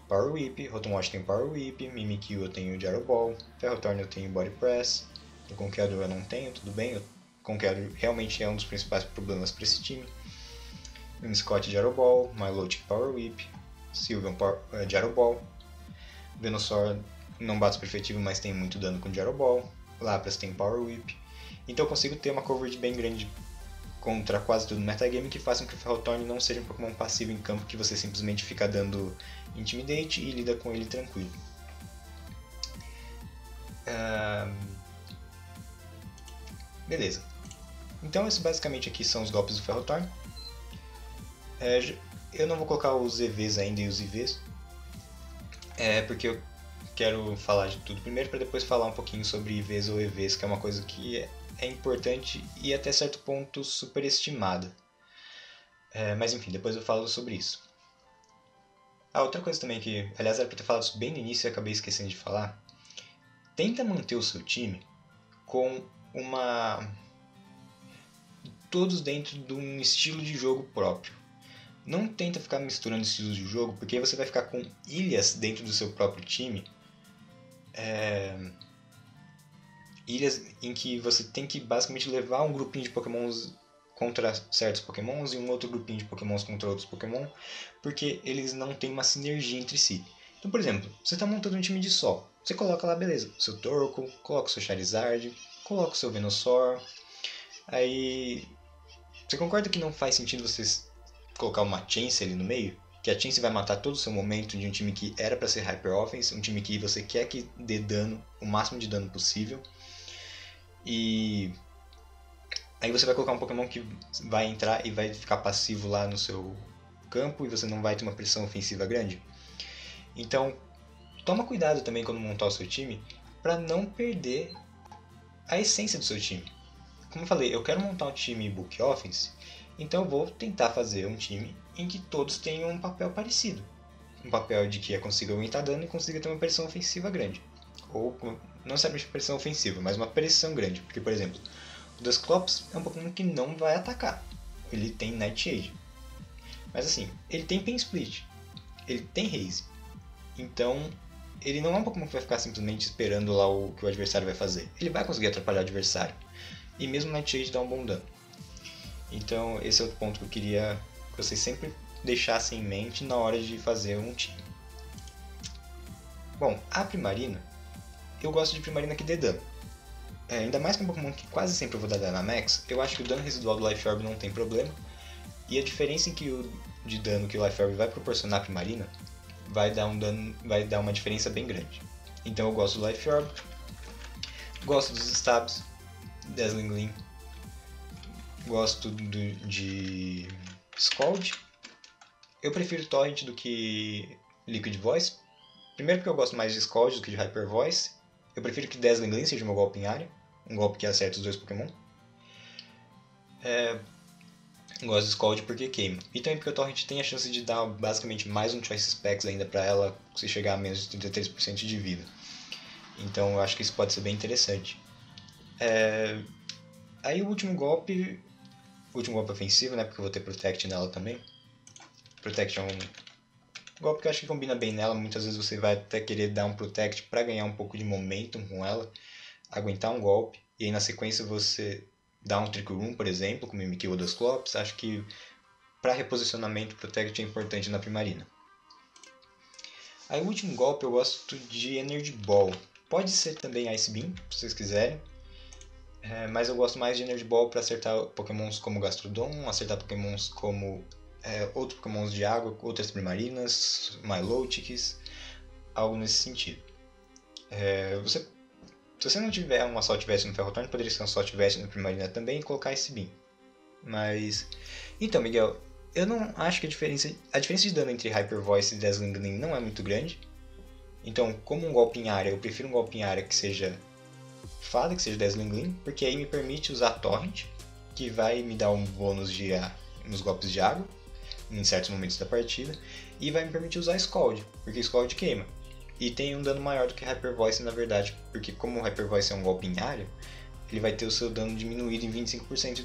Power Whip, Rotomwash tem Power Whip, Mimikyu eu tenho Gyro Ball, Ferrothorn eu tenho Body Press, o Conqueador eu não tenho, tudo bem, eu Conquero realmente é um dos principais problemas para esse time. Scott de Aeroball, Milotic Power Whip, Sylveon Power, uh, de Aeroball, Venusaur não bate perfetivo, mas tem muito dano com Aeroball, Lapras tem Power Whip, então eu consigo ter uma coverage bem grande contra quase todo o metagame que façam que o Ferrothorn não seja um Pokémon passivo em campo que você simplesmente fica dando Intimidate e lida com ele tranquilo. Beleza. Então esses basicamente aqui são os golpes do Ferrothorn. É, eu não vou colocar os EVs ainda e os IVs. É porque eu quero falar de tudo primeiro para depois falar um pouquinho sobre IVs ou EVs, que é uma coisa que é, é importante e até certo ponto superestimada. É, mas enfim, depois eu falo sobre isso. Ah, outra coisa também que, aliás, era para ter falado isso bem no início e acabei esquecendo de falar. Tenta manter o seu time com uma. Todos dentro de um estilo de jogo próprio. Não tenta ficar misturando estilos de jogo, porque aí você vai ficar com ilhas dentro do seu próprio time. É... Ilhas em que você tem que basicamente levar um grupinho de pokémons contra certos pokémons e um outro grupinho de pokémons contra outros pokémon, porque eles não têm uma sinergia entre si. Então, por exemplo, você está montando um time de sol. Você coloca lá, beleza, seu Torco, coloca o seu Charizard, coloca o seu Venusaur. Aí. Você concorda que não faz sentido você colocar uma Chance ali no meio, que a Chance vai matar todo o seu momento de um time que era para ser Hyper Offense, um time que você quer que dê dano, o máximo de dano possível. E aí você vai colocar um Pokémon que vai entrar e vai ficar passivo lá no seu campo e você não vai ter uma pressão ofensiva grande. Então, toma cuidado também quando montar o seu time para não perder a essência do seu time. Como eu falei, eu quero montar um time Book Offense então eu vou tentar fazer um time em que todos tenham um papel parecido. Um papel de que é consiga aguentar dano e consiga ter uma pressão ofensiva grande. Ou não necessariamente pressão ofensiva, mas uma pressão grande. Porque, por exemplo, o Dusclops é um Pokémon que não vai atacar. Ele tem Nightshade. Mas assim, ele tem Pain Split. Ele tem Haze. Então, ele não é um Pokémon que vai ficar simplesmente esperando lá o que o adversário vai fazer. Ele vai conseguir atrapalhar o adversário. E mesmo Nightshade dá um bom dano. Então, esse é outro ponto que eu queria que vocês sempre deixassem em mente na hora de fazer um time. Bom, a Primarina, eu gosto de Primarina que dê dano. É, ainda mais é um Pokémon que quase sempre eu vou dar Dynamax, eu acho que o dano residual do Life Orb não tem problema. E a diferença em que o, de dano que o Life Orb vai proporcionar a Primarina vai dar, um dano, vai dar uma diferença bem grande. Então eu gosto do Life Orb, gosto dos Stabs, Dazzling gosto do, de Scald. Eu prefiro Torrent do que Liquid Voice. Primeiro porque eu gosto mais de Scald do que de Hyper Voice. Eu prefiro que Dazzling Gleam seja meu golpe em área. Um golpe que acerta os dois Pokémon. É, gosto de Scald porque queima. E também porque o Torrent tem a chance de dar basicamente mais um Choice Specs ainda para ela se chegar a menos de 33% de vida. Então eu acho que isso pode ser bem interessante. É... Aí o último golpe último golpe ofensivo, né? Porque eu vou ter Protect nela também. Protect é um golpe que eu acho que combina bem nela. Muitas vezes você vai até querer dar um Protect para ganhar um pouco de momentum com ela. Aguentar um golpe. E aí na sequência você dá um Trick Room, por exemplo, com Mimikyu ou Dusclops. Acho que para reposicionamento Protect é importante na Primarina. Aí o último golpe eu gosto de Energy Ball. Pode ser também Ice Beam, se vocês quiserem. É, mas eu gosto mais de Energy Ball para acertar pokémons como Gastrodon, acertar pokémons como é, outros pokémons de água, outras primarinas, Milotics, algo nesse sentido. É, você, se você não tiver uma Assault Vest no Ferrothorn, poderia ser uma Assault Vest no Primarina também e colocar esse Beam. Mas... Então, Miguel, eu não acho que a diferença, a diferença de dano entre Hyper Voice e Dazzling Gleam não é muito grande. Então, como um golpe em área, eu prefiro um golpe em área que seja fada, que seja Dazzling Gleam, porque aí me permite usar Torrent, que vai me dar um bônus de, nos golpes de água, em certos momentos da partida, e vai me permitir usar Scald, porque Scald queima. E tem um dano maior do que Hyper Voice, na verdade, porque como o Hyper Voice é um golpe em área, ele vai ter o seu dano diminuído em 25%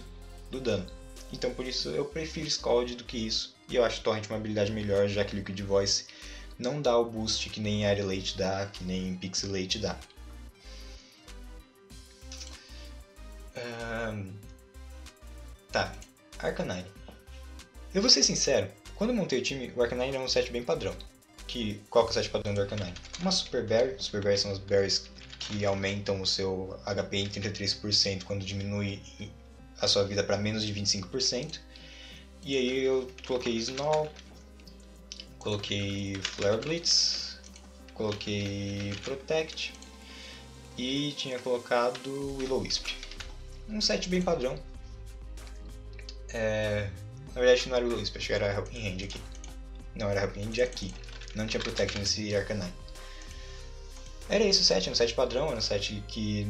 do dano. Então por isso eu prefiro Scald do que isso, e eu acho Torrent uma habilidade melhor, já que Liquid Voice não dá o boost que nem Air Late dá, que nem Pixelate dá. Tá, Arcanine. Eu vou ser sincero, quando eu montei o time, o Arcanine é um set bem padrão. Que, qual que é o set padrão do Arcanine? Uma Super Berry, Super Berry são as berries que aumentam o seu HP em 33% quando diminui a sua vida para menos de 25%. E aí eu coloquei Snow, coloquei Flare Blitz, coloquei Protect e tinha colocado Willow Wisp. Um set bem padrão. É... Na verdade não era acho que era Helping Hand aqui. Não, era Helping Hand aqui. Não tinha Protect nesse Arcanine. Era esse o set, era um set padrão, era um set que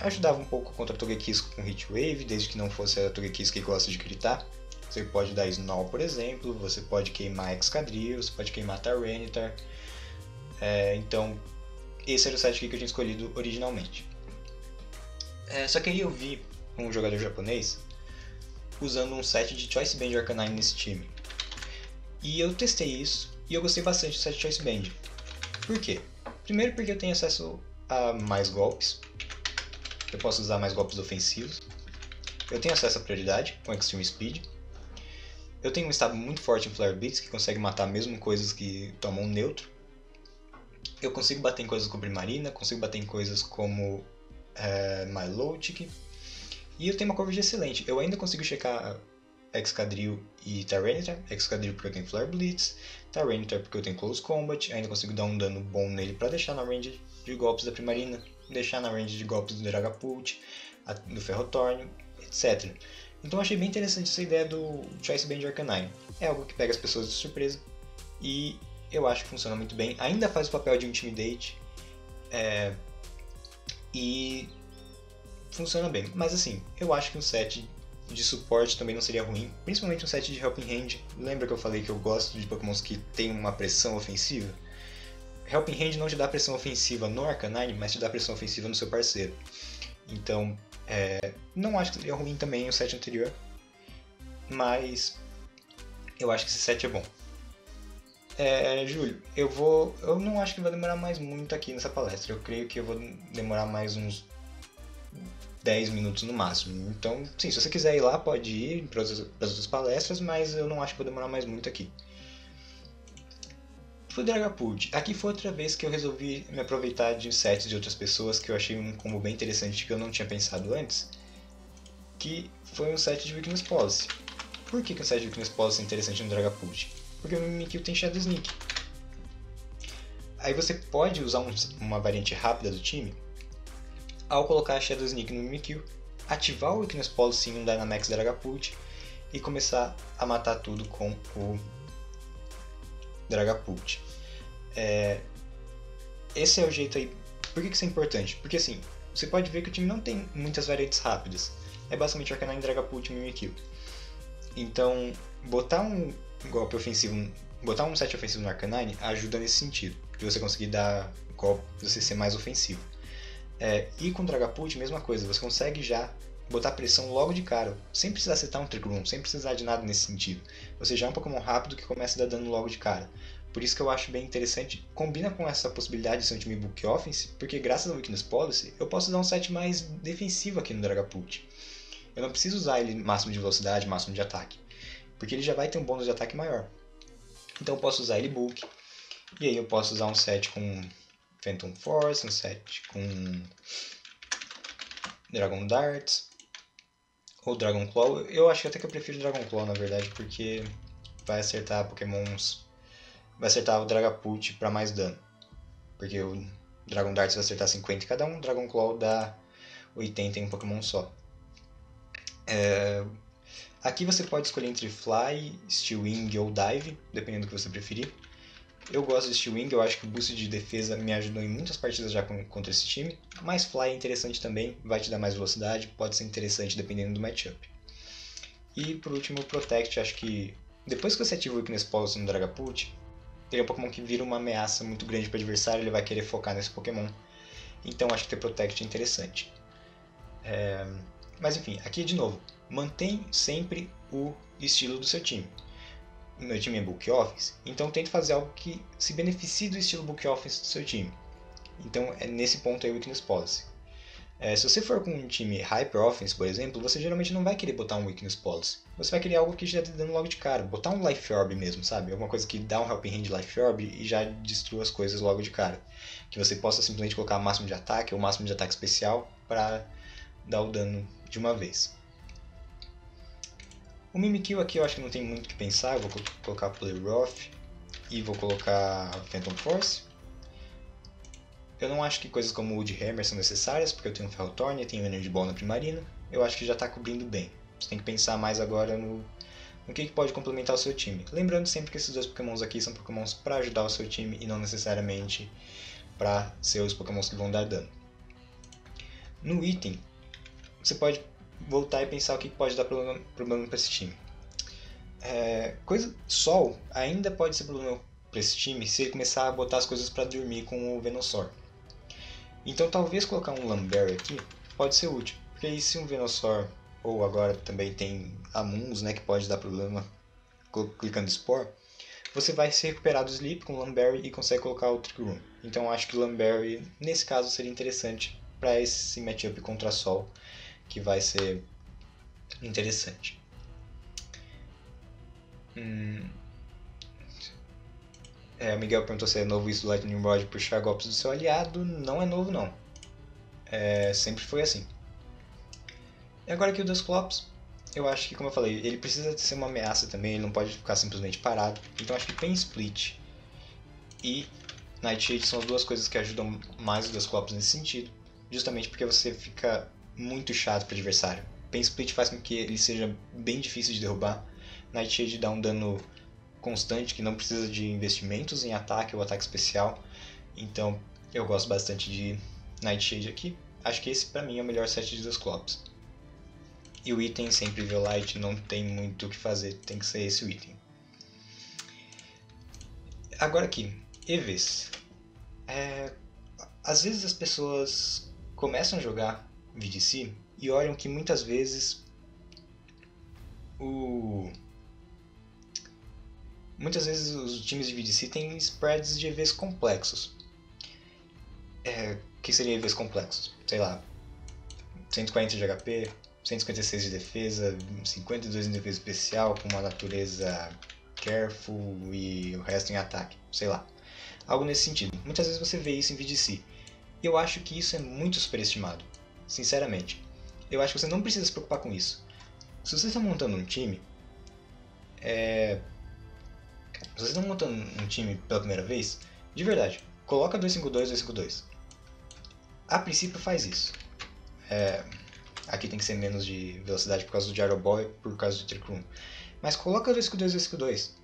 ajudava um pouco contra a Togekiss com Hit Wave, desde que não fosse a Togekiss que gosta de gritar. Você pode dar Snow, por exemplo, você pode queimar Excadrill, você pode queimar Tyranitar. É, então, esse era o set que eu tinha escolhido originalmente. É, só que aí eu vi um jogador japonês usando um set de Choice Band Arcanine nesse time. E eu testei isso e eu gostei bastante do set Choice Band. Por quê? Primeiro porque eu tenho acesso a mais golpes. Eu posso usar mais golpes ofensivos. Eu tenho acesso à prioridade com Extreme Speed. Eu tenho um estado muito forte em Flare Beats, que consegue matar mesmo coisas que tomam neutro. Eu consigo bater em coisas como Primarina, consigo bater em coisas como é, Milotic. E eu tenho uma coverage excelente. Eu ainda consigo checar Excadrill e Tyranitar. Excadrill porque eu tenho Flare Blitz, Tyranitar porque eu tenho Close Combat. Ainda consigo dar um dano bom nele para deixar na range de golpes da Primarina, deixar na range de golpes do Dragapult, do Ferrotornio, etc. Então achei bem interessante essa ideia do Choice Band Arcanine. É algo que pega as pessoas de surpresa e eu acho que funciona muito bem. Ainda faz o papel de Intimidate é, e funciona bem. Mas assim, eu acho que um set de suporte também não seria ruim, principalmente um set de Helping Hand. Lembra que eu falei que eu gosto de Pokémons que tem uma pressão ofensiva? Helping Hand não te dá pressão ofensiva no Arcanine, mas te dá pressão ofensiva no seu parceiro. Então, é, não acho que seria ruim também o set anterior, mas eu acho que esse set é bom. É, Júlio, eu vou. Eu não acho que vai demorar mais muito aqui nessa palestra. Eu creio que eu vou demorar mais uns 10 minutos no máximo. Então, sim, se você quiser ir lá, pode ir para as outras palestras, mas eu não acho que vou demorar mais muito aqui. Foi Dragapult. Aqui foi outra vez que eu resolvi me aproveitar de sets de outras pessoas que eu achei um combo bem interessante que eu não tinha pensado antes, que foi um set de Weakness Policy. Por que, que um set de Weakness Policy é interessante no Dragapult? Porque o Mimikyu tem Shadow Sneak. Aí você pode usar um, uma variante rápida do time ao colocar a Shadow Sneak no Mimikyu, ativar o Weakness Policy em um Dynamax Dragapult e começar a matar tudo com o Dragapult. É, esse é o jeito aí. Por que, que isso é importante? Porque assim, você pode ver que o time não tem muitas variantes rápidas. É basicamente Arcanine, Dragapult e Mimikyu. Então, botar um golpe ofensivo, botar um set ofensivo no Arcanine ajuda nesse sentido, de você conseguir dar golpe, você ser mais ofensivo. É, e com o Dragapult, mesma coisa, você consegue já botar pressão logo de cara, sem precisar setar um Trick Room, sem precisar de nada nesse sentido. Você já é um Pokémon rápido que começa a dar dano logo de cara. Por isso que eu acho bem interessante, combina com essa possibilidade de ser um time Book Offense, porque graças ao Weakness Policy eu posso dar um set mais defensivo aqui no Dragapult. Eu não preciso usar ele máximo de velocidade, máximo de ataque, porque ele já vai ter um bônus de ataque maior. Então eu posso usar ele Book, e aí eu posso usar um set com Phantom Force, um set com Dragon Darts, ou Dragon Claw. Eu acho até que eu prefiro Dragon Claw, na verdade, porque vai acertar pokémons... Vai acertar o Dragapult para mais dano. Porque o Dragon Darts vai acertar 50 em cada um, Dragon Claw dá 80 em um pokémon só. É... Aqui você pode escolher entre Fly, Steel Wing ou Dive, dependendo do que você preferir. Eu gosto de Steel Wing, eu acho que o boost de defesa me ajudou em muitas partidas já contra esse time. Mas Fly é interessante também, vai te dar mais velocidade, pode ser interessante dependendo do matchup. E por último, o Protect, acho que depois que você ativa o Weakness Pulse no Dragapult, ele é um Pokémon que vira uma ameaça muito grande para o adversário, ele vai querer focar nesse Pokémon. Então acho que ter Protect é interessante. É... Mas enfim, aqui de novo, mantém sempre o estilo do seu time meu time é book office, então tento fazer algo que se beneficie do estilo book office do seu time. Então é nesse ponto aí o weakness policy. É, se você for com um time hyper offense, por exemplo, você geralmente não vai querer botar um weakness policy. Você vai querer algo que já dê dano logo de cara, botar um life orb mesmo, sabe? Alguma coisa que dá um helping hand life orb e já destrua as coisas logo de cara. Que você possa simplesmente colocar máximo de ataque ou máximo de ataque especial para dar o dano de uma vez. O Mimikyu aqui eu acho que não tem muito o que pensar, eu vou colocar Playroth e vou colocar Phantom Force. Eu não acho que coisas como Wood Hammer são necessárias, porque eu tenho Ferrothorn e tenho Energy Ball na Primarina. Eu acho que já está cobrindo bem. Você tem que pensar mais agora no, no que, que pode complementar o seu time. Lembrando sempre que esses dois pokémons aqui são pokémons para ajudar o seu time e não necessariamente para ser os pokémons que vão dar dano. No item, você pode voltar e pensar o que pode dar problema, para esse time. É, coisa, Sol ainda pode ser problema para esse time se ele começar a botar as coisas para dormir com o Venusaur. Então talvez colocar um Lamberry aqui pode ser útil, porque aí se um Venusaur ou agora também tem Amuns, né, que pode dar problema clicando Spore, você vai se recuperar do Sleep com o Lamberry e consegue colocar o Trick Room. Então acho que o Lamberry, nesse caso, seria interessante para esse matchup contra Sol, que vai ser interessante. Hum. É, o Miguel perguntou se é novo isso do Lightning Rod puxar golpes do seu aliado. Não é novo, não. É, sempre foi assim. E agora aqui o Dusclops, eu acho que, como eu falei, ele precisa ser uma ameaça também, ele não pode ficar simplesmente parado. Então acho que Pain Split e Nightshade são as duas coisas que ajudam mais o Dusclops nesse sentido. Justamente porque você fica muito chato para adversário. Pain Split faz com que ele seja bem difícil de derrubar. Nightshade dá um dano constante que não precisa de investimentos em ataque ou ataque especial. Então eu gosto bastante de Nightshade aqui. Acho que esse para mim é o melhor set de Dusclops. E o item sempre Violite não tem muito o que fazer, tem que ser esse o item. Agora aqui, EVs. É, às vezes as pessoas começam a jogar VDC e olham que muitas vezes o muitas vezes os times de VDC têm spreads de EVs complexos. É, que seriam EVs complexos? Sei lá, 140 de HP, 156 de defesa, 52 em defesa especial, com uma natureza careful e o resto em ataque, sei lá. Algo nesse sentido. Muitas vezes você vê isso em VDC. E eu acho que isso é muito superestimado. Sinceramente. Eu acho que você não precisa se preocupar com isso. Se você está montando um time, é... Se você está montando um time pela primeira vez, de verdade, coloca 252, 252. A princípio faz isso. É... Aqui tem que ser menos de velocidade por causa do Gyro Boy, por causa do Trick Room. Mas coloca 252, 252.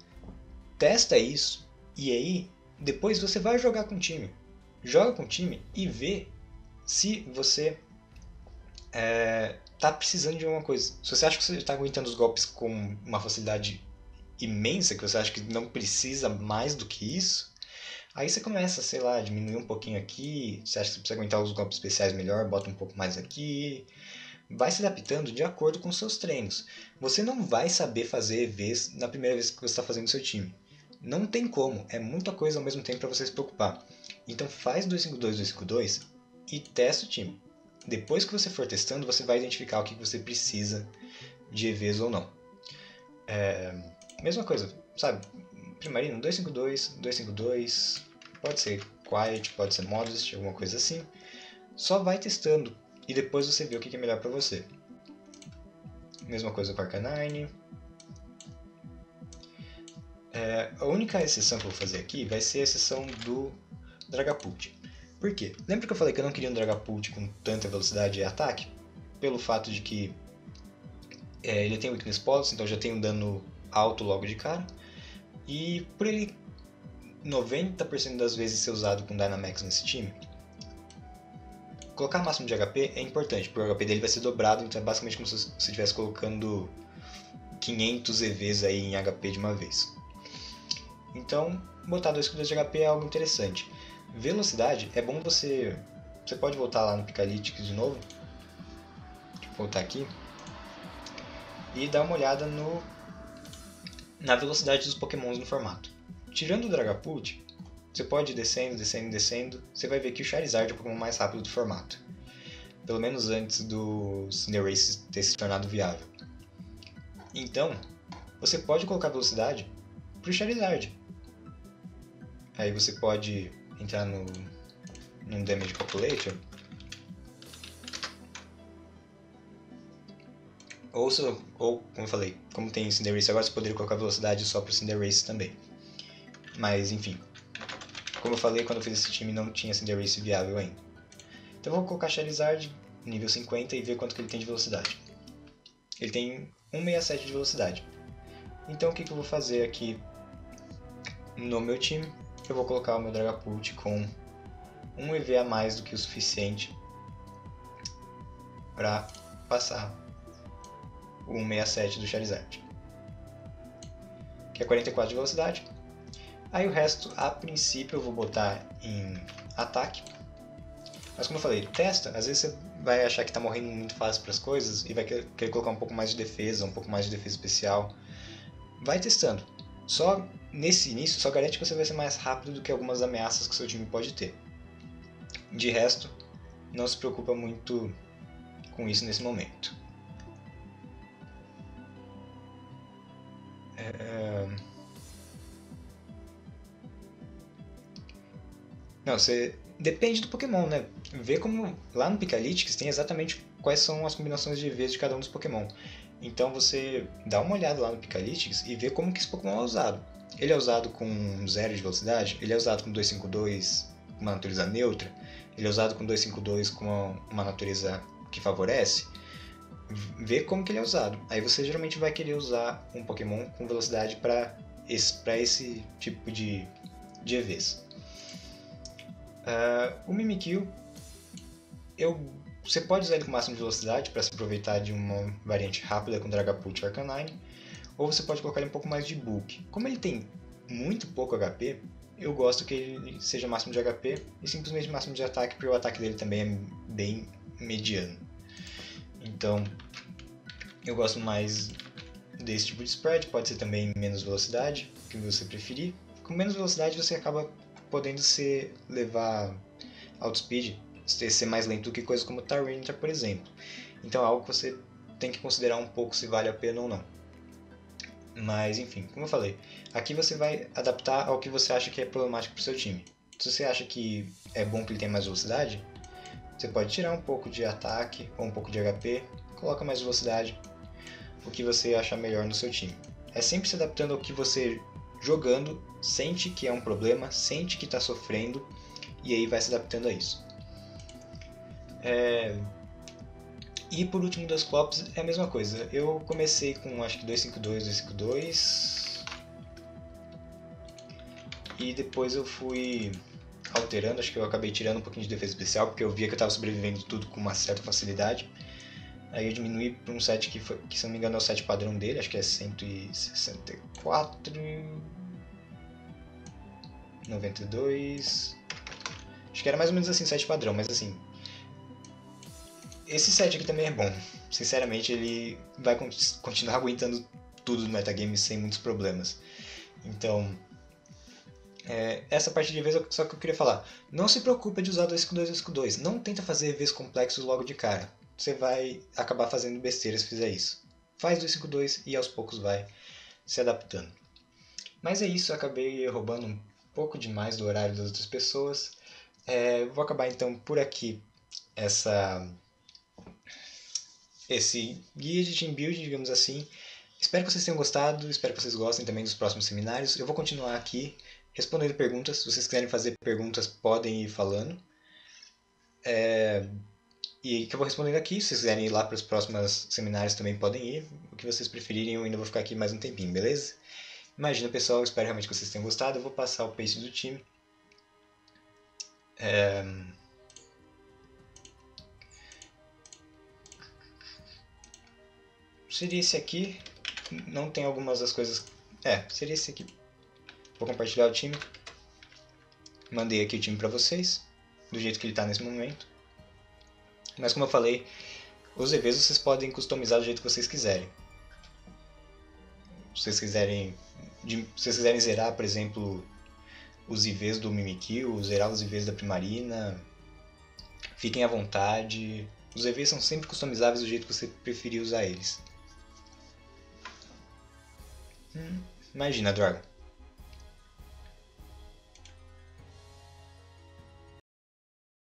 Testa isso. E aí, depois você vai jogar com o time. Joga com o time e vê se você é, tá precisando de alguma coisa. Se você acha que você está aguentando os golpes com uma facilidade imensa, que você acha que não precisa mais do que isso, aí você começa, sei lá, diminuir um pouquinho aqui. Você acha que você precisa aguentar os golpes especiais melhor, bota um pouco mais aqui vai se adaptando de acordo com seus treinos. Você não vai saber fazer EVs na primeira vez que você está fazendo seu time. Não tem como, é muita coisa ao mesmo tempo para você se preocupar. Então faz 252, 252 e testa o time. Depois que você for testando, você vai identificar o que você precisa de EVs ou não. É... Mesma coisa, sabe? Primarino 252, 252, pode ser Quiet, pode ser Modest, alguma coisa assim. Só vai testando e depois você vê o que é melhor para você. Mesma coisa com Arcanine. É, a única exceção que eu vou fazer aqui vai ser a exceção do Dragapult. Por quê? Lembra que eu falei que eu não queria um Dragapult com tanta velocidade e ataque? Pelo fato de que é, ele tem Weakness Policy, então já tem um dano alto logo de cara. E por ele 90% das vezes ser usado com Dynamax nesse time, Colocar máximo de HP é importante, porque o HP dele vai ser dobrado, então é basicamente como se você estivesse colocando 500 EVs aí em HP de uma vez. Então, botar 2 de HP é algo interessante. Velocidade, é bom você... Você pode voltar lá no Picalytics de novo. Deixa eu voltar aqui. E dar uma olhada no, na velocidade dos pokémons no formato. Tirando o Dragapult, você pode ir descendo, descendo, descendo. Você vai ver que o Charizard é o Pokémon mais rápido do formato. Pelo menos antes do Cinderace ter se tornado viável. Então, você pode colocar velocidade pro Charizard. Aí você pode entrar no, no Damage Calculator Ou, ou, como eu falei, como tem Cinderace agora, você poderia colocar velocidade só pro Cinderace também. Mas, enfim. Como eu falei, quando eu fiz esse time não tinha Cinderace viável ainda. Então eu vou colocar Charizard nível 50 e ver quanto que ele tem de velocidade. Ele tem 167 de velocidade. Então o que, que eu vou fazer aqui no meu time? Eu vou colocar o meu Dragapult com um EV a mais do que o suficiente para passar o 167 do Charizard. Que é 44 de velocidade. Aí o resto, a princípio, eu vou botar em ataque. Mas como eu falei, testa. Às vezes você vai achar que está morrendo muito fácil para as coisas e vai querer colocar um pouco mais de defesa, um pouco mais de defesa especial. Vai testando. Só nesse início, só garante que você vai ser mais rápido do que algumas ameaças que seu time pode ter. De resto, não se preocupa muito com isso nesse momento. É... Não, você depende do Pokémon, né? Vê como lá no Picalytics tem exatamente quais são as combinações de Vs de cada um dos Pokémon. Então você dá uma olhada lá no Picalytics e vê como que esse Pokémon é usado. Ele é usado com zero de velocidade, ele é usado com 252 com uma natureza neutra, ele é usado com 252 com uma natureza que favorece. Vê como que ele é usado. Aí você geralmente vai querer usar um Pokémon com velocidade para esse, esse tipo de, de EVs. Uh, o Mimikyu, eu, você pode usar ele com máximo de velocidade para se aproveitar de uma variante rápida com Dragapult e Arcanine, ou você pode colocar ele um pouco mais de bulk. Como ele tem muito pouco HP, eu gosto que ele seja máximo de HP e simplesmente máximo de ataque, porque o ataque dele também é bem mediano. Então, eu gosto mais desse tipo de spread, pode ser também menos velocidade, o que você preferir. Com menos velocidade você acaba podendo ser levar outspeed, ser mais lento do que coisas como Tyranitar, por exemplo. Então é algo que você tem que considerar um pouco se vale a pena ou não. Mas enfim, como eu falei, aqui você vai adaptar ao que você acha que é problemático para o seu time. Se você acha que é bom que ele tenha mais velocidade, você pode tirar um pouco de ataque ou um pouco de HP, coloca mais velocidade, o que você achar melhor no seu time. É sempre se adaptando ao que você jogando, sente que é um problema, sente que está sofrendo e aí vai se adaptando a isso. É... E por último das Clops é a mesma coisa. Eu comecei com acho que 252, 252 e depois eu fui alterando, acho que eu acabei tirando um pouquinho de defesa especial porque eu via que eu estava sobrevivendo tudo com uma certa facilidade. Aí eu diminuí para um set que, foi, que, se não me engano, é o set padrão dele, acho que é 164. 92. Acho que era mais ou menos assim, set padrão, mas assim. Esse set aqui também é bom. Sinceramente, ele vai continuar aguentando tudo no metagame sem muitos problemas. Então, é, essa parte de vez só que eu queria falar. Não se preocupe de usar 252 e 252. Não tenta fazer Vs complexos logo de cara você vai acabar fazendo besteira se fizer isso. Faz 252 e aos poucos vai se adaptando. Mas é isso, acabei roubando um pouco demais do horário das outras pessoas. É, vou acabar então por aqui essa esse guia de team building, digamos assim. Espero que vocês tenham gostado, espero que vocês gostem também dos próximos seminários. Eu vou continuar aqui respondendo perguntas. Se vocês quiserem fazer perguntas, podem ir falando. É, e que eu vou respondendo aqui. Se vocês quiserem ir lá para os próximos seminários também podem ir. O que vocês preferirem, eu ainda vou ficar aqui mais um tempinho, beleza? Imagina pessoal, espero realmente que vocês tenham gostado. Eu vou passar o pace do time. É... Seria esse aqui. Não tem algumas das coisas. É, seria esse aqui. Vou compartilhar o time. Mandei aqui o time para vocês, do jeito que ele está nesse momento. Mas como eu falei, os EVs vocês podem customizar do jeito que vocês quiserem. Se vocês quiserem, se vocês quiserem zerar, por exemplo, os IVs do Mimikyu, zerar os IVs da Primarina, fiquem à vontade. Os EVs são sempre customizáveis do jeito que você preferir usar eles. Imagina, Dragon.